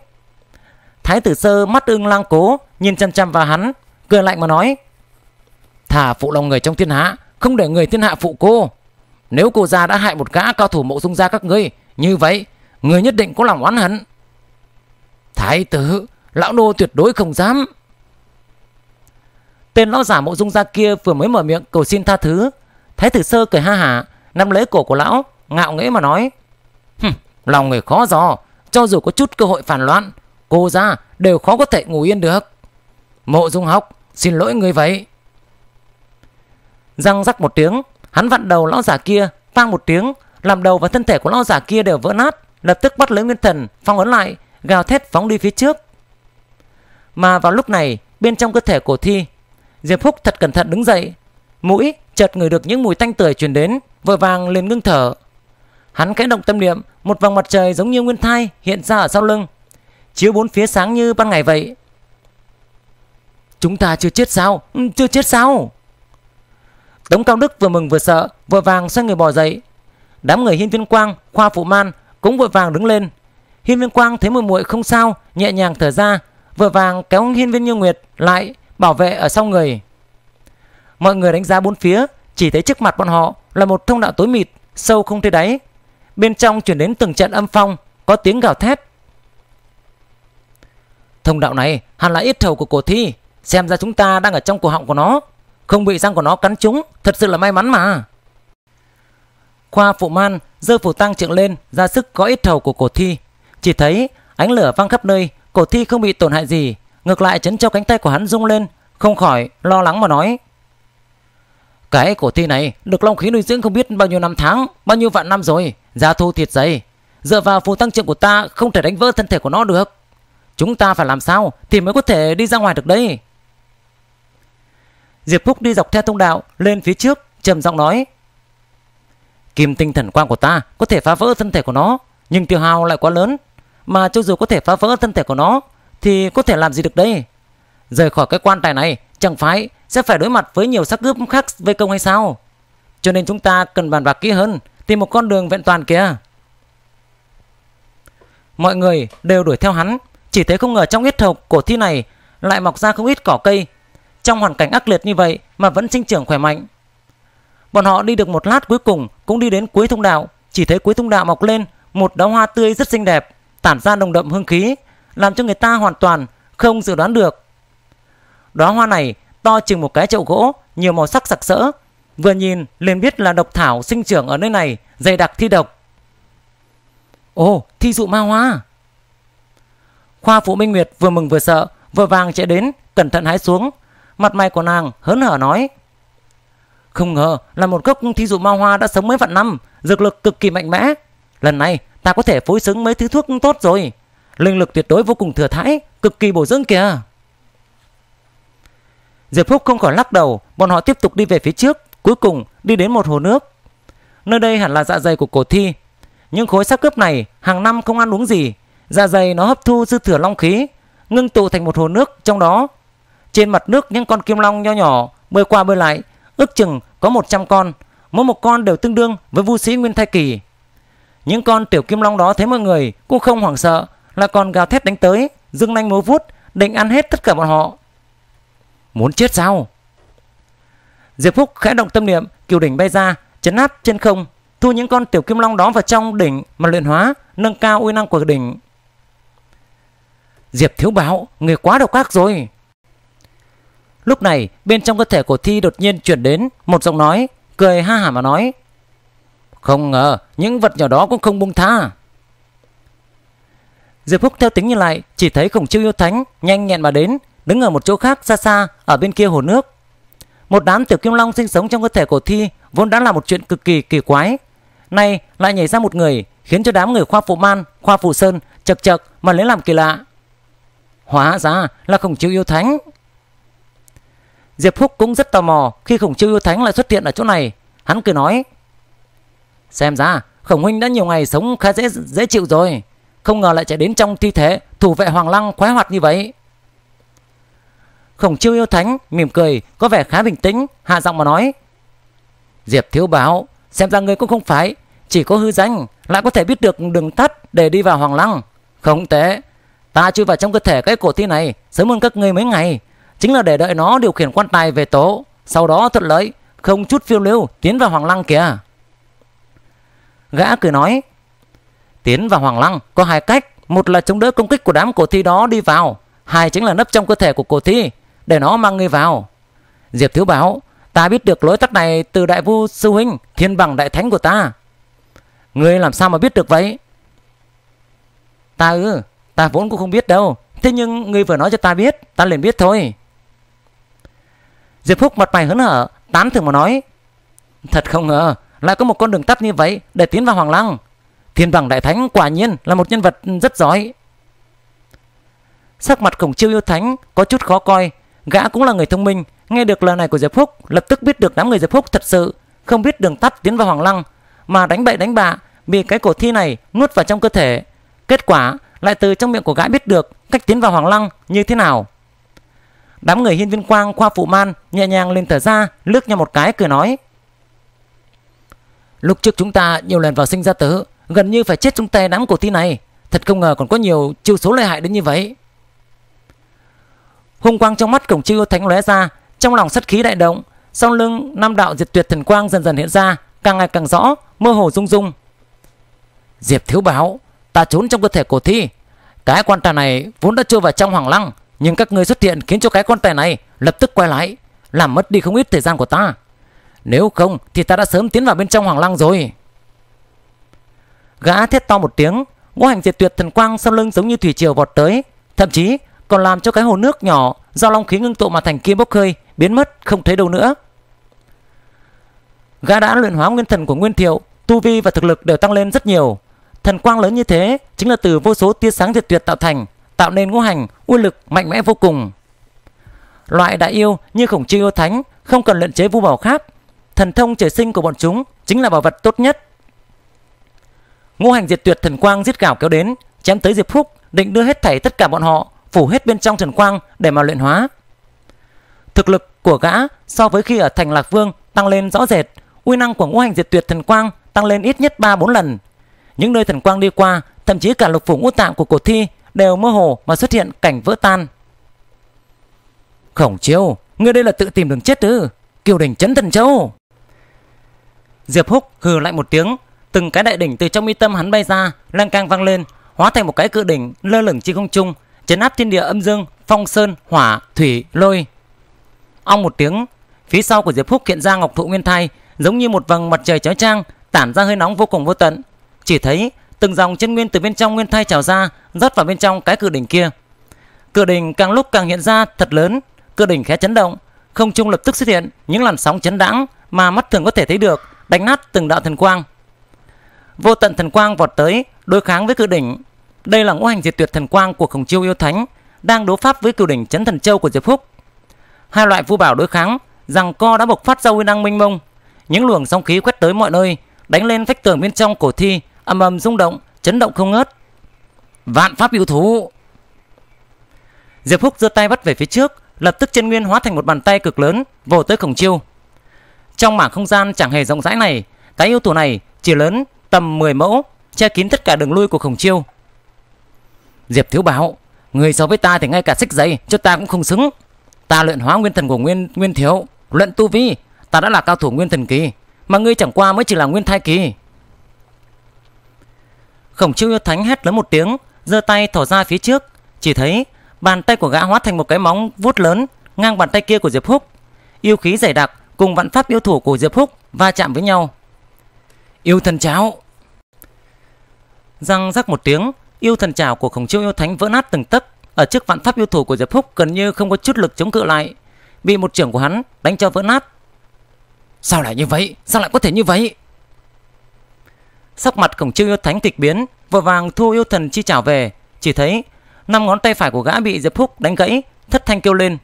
Thái tử sơ mắt ưng lang cố, nhìn chăm chăm vào hắn, cười lạnh mà nói. Thả phụ lòng người trong thiên hạ, không để người thiên hạ phụ cô. Nếu cô gia đã hại một gã cao thủ mộ dung gia các ngươi, như vậy, người nhất định có lòng oán hận. Thái tử, lão nô tuyệt đối không dám. Tên lão giả mộ dung gia kia vừa mới mở miệng cầu xin tha thứ. Thái tử sơ cười ha hả, nắm lấy cổ của lão, ngạo nghễ mà nói. lòng người khó dò, cho dù có chút cơ hội phản loạn, cô ra đều khó có thể ngủ yên được. Mộ dung học, xin lỗi người vậy. Răng rắc một tiếng, hắn vặn đầu lão giả kia, vang một tiếng, làm đầu và thân thể của lão giả kia đều vỡ nát, lập tức bắt lấy nguyên thần, phong ấn lại, gào thét phóng đi phía trước. Mà vào lúc này, bên trong cơ thể cổ thi, Diệp Phúc thật cẩn thận đứng dậy, mũi chợt ngửi được những mùi tanh tưởi truyền đến, vội vàng liền ngưng thở. Hắn khẽ động tâm niệm, một vòng mặt trời giống như nguyên thai hiện ra ở sau lưng, chiếu bốn phía sáng như ban ngày vậy. Chúng ta chưa chết sao? Ừ, chưa chết sao? Tống Cao Đức vừa mừng vừa sợ, vội vàng xoay người bò dậy. Đám người Hiên Viên Quang, Khoa Phụ Man cũng vội vàng đứng lên. Hiên Viên Quang thấy muội muội không sao, nhẹ nhàng thở ra, vội vàng kéo Hiên Viên Như Nguyệt lại bảo vệ ở sau người. Mọi người đánh giá bốn phía, chỉ thấy trước mặt bọn họ là một thông đạo tối mịt, sâu không thấy đáy. Bên trong chuyển đến từng trận âm phong, có tiếng gào thét. Thông đạo này hẳn là ít thầu của cổ thi, xem ra chúng ta đang ở trong cổ họng của nó. Không bị răng của nó cắn chúng Thật sự là may mắn mà Khoa phụ man dơ phủ tăng trượng lên Ra sức có ít thầu của cổ thi chỉ thấy ánh lửa văng khắp nơi Cổ thi không bị tổn hại gì Ngược lại chấn cho cánh tay của hắn rung lên Không khỏi lo lắng mà nói. Cái cổ thi này Được long khí nuôi dưỡng không biết bao nhiêu năm tháng Bao nhiêu vạn năm rồi Giá thu thiệt dày. Dựa vào phù tăng trưởng của ta Không thể đánh vỡ thân thể của nó được. Chúng ta phải làm sao Thì mới có thể đi ra ngoài được đây? Diệp Phúc đi dọc theo thông đạo lên phía trước, trầm giọng nói: "Kim tinh thần quang của ta có thể phá vỡ thân thể của nó, nhưng tiêu hao lại quá lớn, mà cho dù có thể phá vỡ thân thể của nó thì có thể làm gì được đây? Rời khỏi cái quan tài này, chẳng phải sẽ phải đối mặt với nhiều sắc cướp khác vây công hay sao? Cho nên chúng ta cần bàn bạc kỹ hơn, tìm một con đường vẹn toàn kìa." Mọi người đều đuổi theo hắn, chỉ thấy không ngờ trong huyết thộc cổ thi này lại mọc ra không ít cỏ cây trong hoàn cảnh ác liệt như vậy mà vẫn sinh trưởng khỏe mạnh. Bọn họ đi được một lát cuối cùng cũng đi đến cuối thông đạo, chỉ thấy cuối thông đạo mọc lên một đóa hoa tươi rất xinh đẹp, tản ra nồng đậm hương khí, làm cho người ta hoàn toàn không dự đoán được. Đóa hoa này to chừng một cái chậu gỗ, nhiều màu sắc sặc sỡ, vừa nhìn liền biết là độc thảo sinh trưởng ở nơi này, dày đặc thi độc. Ồ, thi dụ ma hoa. Khoa Phụ Minh Nguyệt vừa mừng vừa sợ, vừa vàng chạy đến, cẩn thận hái xuống, Mặt mày của nàng hớn hở nói Không ngờ là một gốc thi dụ ma hoa đã sống mấy vạn năm Dược lực cực kỳ mạnh mẽ Lần này ta có thể phối xứng mấy thứ thuốc tốt rồi. Linh lực tuyệt đối vô cùng thừa thãi Cực kỳ bổ dưỡng kìa. Diệp Phúc không khỏi lắc đầu Bọn họ tiếp tục đi về phía trước Cuối cùng đi đến một hồ nước. Nơi đây hẳn là dạ dày của cổ thi. Nhưng khối xác cướp này hàng năm không ăn uống gì. Dạ dày nó hấp thu dư thừa long khí Ngưng tụ thành một hồ nước Trong đó. Trên mặt nước những con kim long nho nhỏ bơi qua bơi lại, ước chừng có 100 con, mỗi một con đều tương đương với vu sĩ nguyên thai kỳ. Những con tiểu kim long đó thấy mọi người cũng không hoảng sợ, là còn gào thét đánh tới, dương nanh múa vuốt, định ăn hết tất cả bọn họ. Muốn chết sao? Diệp Phúc khẽ động tâm niệm, kiều đỉnh bay ra, chấn áp trên không, thu những con tiểu kim long đó vào trong đỉnh mà luyện hóa, nâng cao uy năng của đỉnh. Diệp Thiếu Bảo, người quá độc ác rồi. Lúc này bên trong cơ thể của Thi đột nhiên chuyển đến một giọng nói Cười ha hả mà nói không ngờ những vật nhỏ đó cũng không buông tha Diệp Phúc theo tính nhìn lại Chỉ thấy khổng chiêu yêu thánh nhanh nhẹn mà đến Đứng ở một chỗ khác xa xa Ở bên kia hồ nước Một đám tiểu kim long sinh sống trong cơ thể của Thi Vốn đã là một chuyện cực kỳ kỳ quái Nay lại nhảy ra một người Khiến cho đám người khoa phụ man, khoa phụ sơn Chật chật mà lấy làm kỳ lạ Hóa ra là khổng chiêu yêu thánh Diệp Phúc cũng rất tò mò khi khổng chiêu yêu thánh lại xuất hiện ở chỗ này. Hắn cười nói. Xem ra khổng huynh đã nhiều ngày sống khá dễ dễ chịu rồi. Không ngờ lại chạy đến trong thi thể thủ vệ Hoàng Lăng khoái hoạt như vậy. Khổng chiêu yêu thánh mỉm cười có vẻ khá bình tĩnh hạ giọng mà nói. Diệp thiếu báo xem ra người cũng không phải chỉ có hư danh lại có thể biết được đường tắt để đi vào Hoàng Lăng. Không tệ. Ta chui vào trong cơ thể cái cổ thi này sớm hơn các ngươi mấy ngày. Chính là để đợi nó điều khiển quan tài về tổ. Sau đó thuận lợi, không chút phiêu lưu tiến vào Hoàng Lăng kìa. Gã cười nói. Tiến vào Hoàng Lăng có hai cách. Một là chống đỡ công kích của đám cổ thi đó đi vào. Hai chính là nấp trong cơ thể của cổ thi để nó mang ngươi vào. Diệp Thiếu Bảo, ta biết được lối tắt này từ đại vu sư huynh, thiên bằng đại thánh của ta. Ngươi làm sao mà biết được vậy? Ta ư, ta vốn cũng không biết đâu. Thế nhưng ngươi vừa nói cho ta biết, ta liền biết thôi. Diệp Phúc mặt mày hớn hở, tán thưởng mà nói. Thật không ngờ, lại có một con đường tắt như vậy để tiến vào Hoàng Lăng. Thiên bằng đại thánh quả nhiên là một nhân vật rất giỏi. Sắc mặt khổng chiêu yêu thánh có chút khó coi. Gã cũng là người thông minh, nghe được lời này của Diệp Phúc, lập tức biết được đám người Diệp Phúc thật sự không biết đường tắt tiến vào Hoàng Lăng, mà đánh bậy đánh bạ bị cái cổ thi này nuốt vào trong cơ thể. Kết quả lại từ trong miệng của gã biết được cách tiến vào Hoàng Lăng như thế nào. Đám người hiên viên quang khoa phụ man nhẹ nhàng lên thở ra, lướt nhau một cái cười nói. Lúc trước chúng ta nhiều lần vào sinh ra tử, gần như phải chết trong tay đám cổ thi này. Thật không ngờ còn có nhiều chiêu số lợi hại đến như vậy. Hung quang trong mắt cổng chư thánh lóe ra, trong lòng sắt khí đại động, sau lưng năm đạo diệt tuyệt thần quang dần dần hiện ra, càng ngày càng rõ, mơ hồ rung rung. Diệp thiếu báo ta trốn trong cơ thể cổ thi. Cái quan tài này vốn đã trôi vào trong hoàng lăng, nhưng các ngươi xuất hiện khiến cho cái quan tài này lập tức quay lại, làm mất đi không ít thời gian của ta. Nếu không thì ta đã sớm tiến vào bên trong hoàng lăng rồi. Gã thét to một tiếng, ngũ hành diệt tuyệt thần quang sau lưng giống như thủy triều vọt tới, thậm chí còn làm cho cái hồ nước nhỏ do long khí ngưng tụ mà thành kim bốc hơi biến mất không thấy đâu nữa. Gã đã luyện hóa nguyên thần của Nguyên Thiệu, tu vi và thực lực đều tăng lên rất nhiều. Thần quang lớn như thế chính là từ vô số tia sáng diệt tuyệt tạo thành, tạo nên ngũ hành uy lực mạnh mẽ vô cùng. Loại đại yêu như khổng chi yêu thánh không cần luyện chế vu bảo khác, thần thông trời sinh của bọn chúng chính là bảo vật tốt nhất. Ngũ hành diệt tuyệt thần quang giết gào kéo đến, chém tới Diệp Phúc, định đưa hết thảy tất cả bọn họ phủ hết bên trong thần quang để mà luyện hóa. Thực lực của gã so với khi ở thành Lạc Vương tăng lên rõ rệt, uy năng của ngũ hành diệt tuyệt thần quang tăng lên ít nhất 3 4 lần. Những nơi thần quang đi qua, thậm chí cả lục phủ ngũ tạng của cổ thi đều mơ hồ mà xuất hiện cảnh vỡ tan. Khổng chiêu, ngươi đây là tự tìm đường chết ư? Kiều đỉnh chấn thần châu. Diệp Húc hừ lại một tiếng, từng cái đại đỉnh từ trong mi tâm hắn bay ra, lan cang vang lên, hóa thành một cái cự đỉnh lơ lửng trên không trung, chấn áp thiên địa âm dương, phong sơn, hỏa, thủy, lôi. Ong một tiếng, phía sau của Diệp Húc hiện ra ngọc thụ nguyên thai, giống như một vầng mặt trời chói chang, tản ra hơi nóng vô cùng vô tận. Chỉ thấy từng dòng chân nguyên từ bên trong nguyên thai trào ra, rót vào bên trong cái cự đỉnh kia. Cự đỉnh càng lúc càng hiện ra thật lớn, cự đỉnh khẽ chấn động, không trung lập tức xuất hiện những làn sóng chấn đãng mà mắt thường có thể thấy được, đánh nát từng đạo thần quang. Vô tận thần quang vọt tới, đối kháng với cự đỉnh, đây là ngũ hành diệt tuyệt thần quang của Khổng Chiêu yêu thánh đang đấu pháp với cự đỉnh chấn thần châu của Diệp Phúc. Hai loại vu bảo đối kháng, rằng co đã bộc phát ra uy năng minh mông, những luồng sóng khí quét tới mọi nơi, đánh lên vách tường bên trong cổ thi, âm ầm rung động, chấn động không ngớt. Vạn pháp yêu thú. Diệp Phúc giơ tay bắt về phía trước, lập tức chân nguyên hóa thành một bàn tay cực lớn vồ tới Khổng Chiêu. Trong mảng không gian chẳng hề rộng rãi này, cái yêu tù này chỉ lớn tầm 10 mẫu, che kín tất cả đường lui của Khổng Chiêu. Diệp Thiếu Bảo, người so với ta thì ngay cả xích giày cho ta cũng không xứng. Ta luyện hóa nguyên thần của Nguyên Nguyên Thiếu, luận tu vi, ta đã là cao thủ nguyên thần kỳ, mà ngươi chẳng qua mới chỉ là nguyên thai kỳ. Khổng Chiêu Yêu Thánh hét lớn một tiếng, giơ tay thò ra phía trước, chỉ thấy bàn tay của gã hóa thành một cái móng vuốt lớn ngang bàn tay kia của Diệp Húc. Yêu khí dày đặc cùng vạn pháp yêu thủ của Diệp Húc va chạm với nhau. Yêu thần cháo. Răng rắc một tiếng, yêu thần chảo của khổng chiêu yêu thánh vỡ nát từng tấc. Ở trước vạn pháp yêu thủ của diệp phúc gần như không có chút lực chống cự lại. Bị một trưởng của hắn đánh cho vỡ nát. Sao lại như vậy? Sao lại có thể như vậy? Sắc mặt khổng chiêu yêu thánh kịch biến vội vàng thu yêu thần chi trảo về. Chỉ thấy năm ngón tay phải của gã bị diệp phúc đánh gãy thất thanh kêu lên.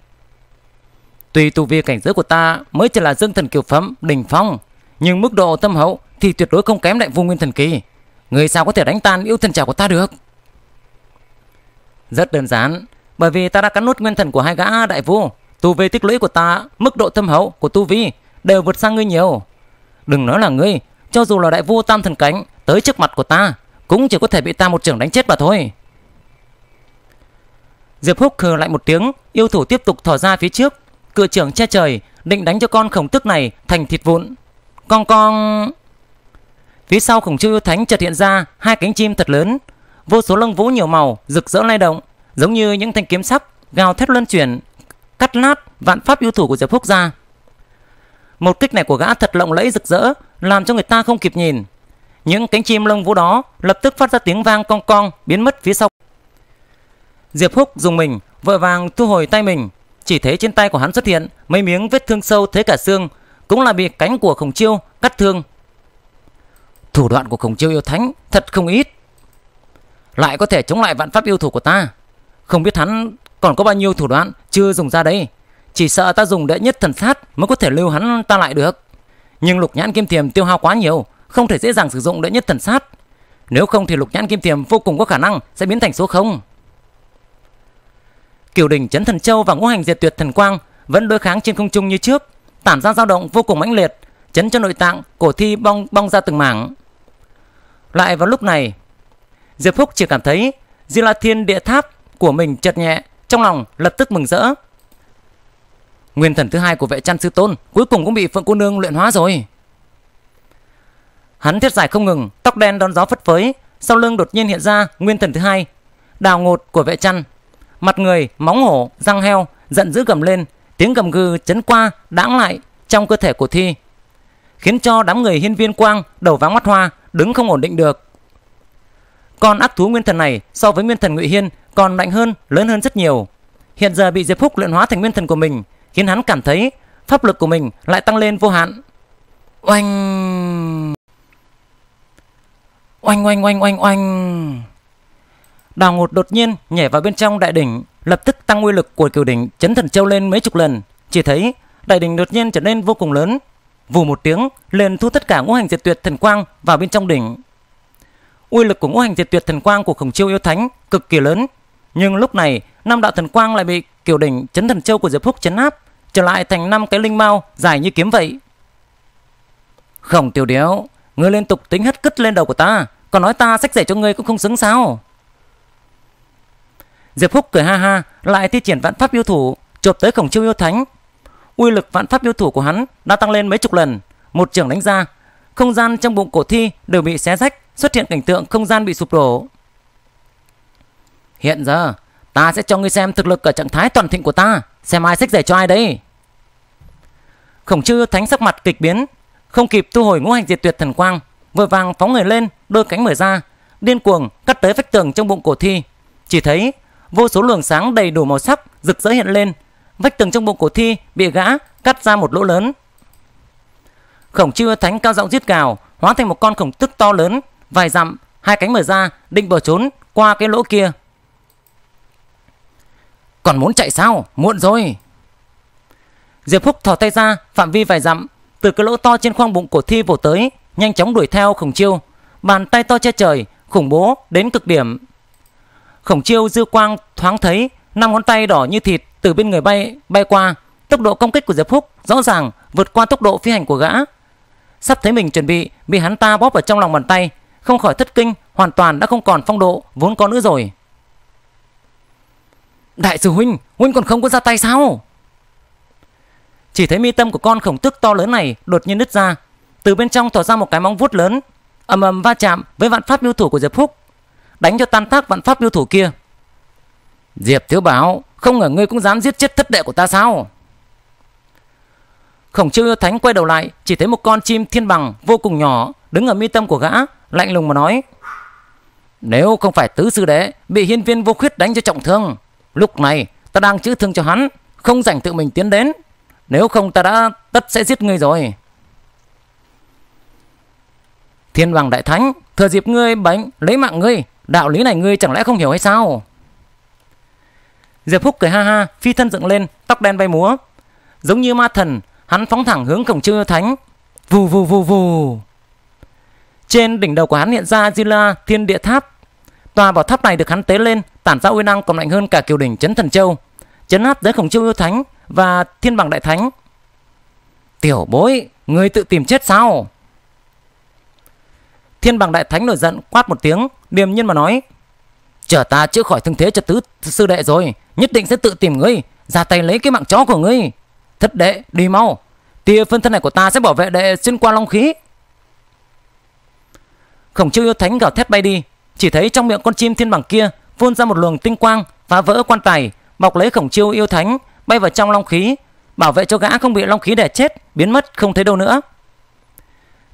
Tuy tu vi cảnh giới của ta mới chỉ là dương thần kiều phẩm đỉnh phong, nhưng mức độ tâm hậu thì tuyệt đối không kém đại vương nguyên thần kỳ. Người sao có thể đánh tan yêu thần trảo của ta được? Rất đơn giản, bởi vì ta đã cắn nuốt nguyên thần của hai gã đại vu. Tu vi tích lũy của ta, mức độ tâm hậu của tu vi đều vượt sang ngươi nhiều. Đừng nói là ngươi, cho dù là đại vu tam thần cánh tới trước mặt của ta, cũng chỉ có thể bị ta một trưởng đánh chết mà thôi. Diệp Húc khờ lại một tiếng, yêu thủ tiếp tục thò ra phía trước, cự trưởng che trời, định đánh cho con khổng tức này thành thịt vụn. Con con... Phía sau khổng chư thánh chợt hiện ra hai cánh chim thật lớn, vô số lông vũ nhiều màu, rực rỡ lay động, giống như những thanh kiếm sắc, gào thét luân chuyển, cắt nát vạn pháp yêu thủ của Diệp Húc ra. Một kích này của gã thật lộng lẫy rực rỡ, làm cho người ta không kịp nhìn. Những cánh chim lông vũ đó lập tức phát ra tiếng vang cong cong, biến mất phía sau. Diệp Húc dùng mình, vội vàng thu hồi tay mình, chỉ thấy trên tay của hắn xuất hiện mấy miếng vết thương sâu thế cả xương, cũng là bị cánh của Khổng Chiêu cắt thương. Thủ đoạn của Khổng Chiêu yêu thánh thật không ít, lại có thể chống lại vạn pháp yêu thủ của ta. Không biết hắn còn có bao nhiêu thủ đoạn chưa dùng ra đấy. Chỉ sợ ta dùng đệ nhất thần sát mới có thể lưu hắn ta lại được. Nhưng lục nhãn kim thiềm tiêu hao quá nhiều, không thể dễ dàng sử dụng đệ nhất thần sát. Nếu không thì lục nhãn kim thiềm vô cùng có khả năng sẽ biến thành số không. Kiều đỉnh chấn thần châu và ngũ hành diệt tuyệt thần quang vẫn đối kháng trên không trung như trước, tản ra dao động vô cùng mãnh liệt, chấn cho nội tạng cổ thi bong bong ra từng mảng. Lại vào lúc này, Diệp Phúc chỉ cảm thấy Di La Thiên Địa Tháp của mình chật nhẹ, trong lòng lập tức mừng rỡ. Nguyên thần thứ hai của vệ chăn sư tôn cuối cùng cũng bị Phượng cô nương luyện hóa rồi. Hắn thiết giải không ngừng, tóc đen đón gió phất phới, sau lưng đột nhiên hiện ra nguyên thần thứ hai, đào ngột của vệ chăn. Mặt người, móng hổ, răng heo, giận dữ gầm lên, tiếng gầm gừ chấn qua, đãng lại trong cơ thể của thi, khiến cho đám người hiên viên quang đầu váng mắt hoa, đứng không ổn định được. Con ác thú nguyên thần này so với nguyên thần Ngụy Hiên còn mạnh hơn, lớn hơn rất nhiều. Hiện giờ bị Diệp Phúc luyện hóa thành nguyên thần của mình, khiến hắn cảm thấy pháp lực của mình lại tăng lên vô hạn. Oanh! Oanh oanh oanh oanh oanh! Đào Ngột đột nhiên nhảy vào bên trong đại đỉnh, lập tức tăng uy lực của cửu đỉnh chấn thần châu lên mấy chục lần. Chỉ thấy đại đỉnh đột nhiên trở nên vô cùng lớn, vù một tiếng liền thu tất cả ngũ hành diệt tuyệt thần quang vào bên trong đỉnh. Uy lực của ngũ hành diệt tuyệt thần quang của khổng chiêu yêu thánh cực kỳ lớn, nhưng lúc này năm đạo thần quang lại bị kiểu đỉnh chấn thần châu của diệp phúc chấn áp, trở lại thành năm cái linh mao dài như kiếm vậy. Khổng tiểu điếu, ngươi liên tục tính hất cất lên đầu của ta, còn nói ta sách rẻ cho ngươi cũng không xứng sao? Diệp Phúc cười ha ha, lại thi triển vạn pháp yêu thủ, chộp tới khổng chiêu yêu thánh. Uy lực vạn pháp yêu thủ của hắn đã tăng lên mấy chục lần, một trường đánh ra, không gian trong bụng cổ thi đều bị xé rách, xuất hiện cảnh tượng không gian bị sụp đổ. Hiện giờ, ta sẽ cho ngươi xem thực lực ở trạng thái toàn thịnh của ta, xem ai xích rẻ cho ai đấy. Khổng chư thánh sắc mặt kịch biến, không kịp thu hồi ngũ hành diệt tuyệt thần quang, vội vàng phóng người lên, đôi cánh mở ra, điên cuồng cắt tới vách tường trong bụng cổ thi. Chỉ thấy vô số luồng sáng đầy đủ màu sắc rực rỡ hiện lên, vách tường trong bụng cổ thi bị gã cắt ra một lỗ lớn. Khổng chư thánh cao giọng giết gào, hóa thành một con khổng tức to lớn, vài dặm, hai cánh mở ra, định bỏ trốn qua cái lỗ kia. Còn muốn chạy sao? Muộn rồi. Diệp Phúc thò tay ra, phạm vi vài dặm, từ cái lỗ to trên khoang bụng cổ thi vồ tới, nhanh chóng đuổi theo khổng chiêu. Bàn tay to che trời, khủng bố đến cực điểm. Khổng chiêu dư quang thoáng thấy năm ngón tay đỏ như thịt từ bên người bay bay qua. Tốc độ công kích của Diệp Phúc rõ ràng vượt qua tốc độ phi hành của gã. Sắp thấy mình chuẩn bị bị hắn ta bóp ở trong lòng bàn tay, không khỏi thất kinh, hoàn toàn đã không còn phong độ vốn có nữa rồi. Đại sư huynh, huynh còn không có ra tay sao? Chỉ thấy mi tâm của con khổng tức to lớn này đột nhiên nứt ra, từ bên trong tỏ ra một cái móng vuốt lớn, ầm ầm va chạm với vạn pháp lưu thủ của Diệp Phúc, đánh cho tan tác vạn pháp yêu thủ kia. Diệp Thiếu Bảo, không ngờ ngươi cũng dám giết chết thất đệ của ta sao? Khổng chiêu yêu thánh quay đầu lại, chỉ thấy một con chim thiên bằng vô cùng nhỏ đứng ở mi tâm của gã, lạnh lùng mà nói: "Nếu không phải tứ sư đệ bị hiên viên vô khuyết đánh cho trọng thương, lúc này ta đang chữa thương cho hắn, không rảnh tự mình tiến đến, nếu không ta đã tất sẽ giết ngươi rồi." Thiên bằng đại thánh, thừa dịp ngươi bánh lấy mạng ngươi, đạo lý này ngươi chẳng lẽ không hiểu hay sao? Diệp Phúc cười ha ha, phi thân dựng lên, tóc đen bay múa. giống như ma thần, hắn phóng thẳng hướng cổng chư thánh. Vù vù vù vù. Trên đỉnh đầu của hắn hiện ra Zila Thiên Địa Tháp. Tòa bảo tháp này được hắn tế lên, tản ra uy năng còn mạnh hơn cả kiều đỉnh chấn thần châu, chấn áp tới khổng chư yêu thánh và thiên bằng đại thánh. Tiểu bối, ngươi tự tìm chết sao? Thiên bằng đại thánh nổi giận quát một tiếng, điềm nhiên mà nói: "Chờ ta chữa khỏi thương thế cho tứ sư đệ rồi, nhất định sẽ tự tìm ngươi, ra tay lấy cái mạng chó của ngươi. Thất đệ, đi mau. Tia phân thân này của ta sẽ bảo vệ đệ xuyên qua long khí." Khổng chiêu yêu thánh gào thét bay đi, chỉ thấy trong miệng con chim thiên bằng kia phun ra một luồng tinh quang phá vỡ quan tài, bọc lấy khổng chiêu yêu thánh bay vào trong long khí, bảo vệ cho gã không bị long khí đè chết, biến mất không thấy đâu nữa.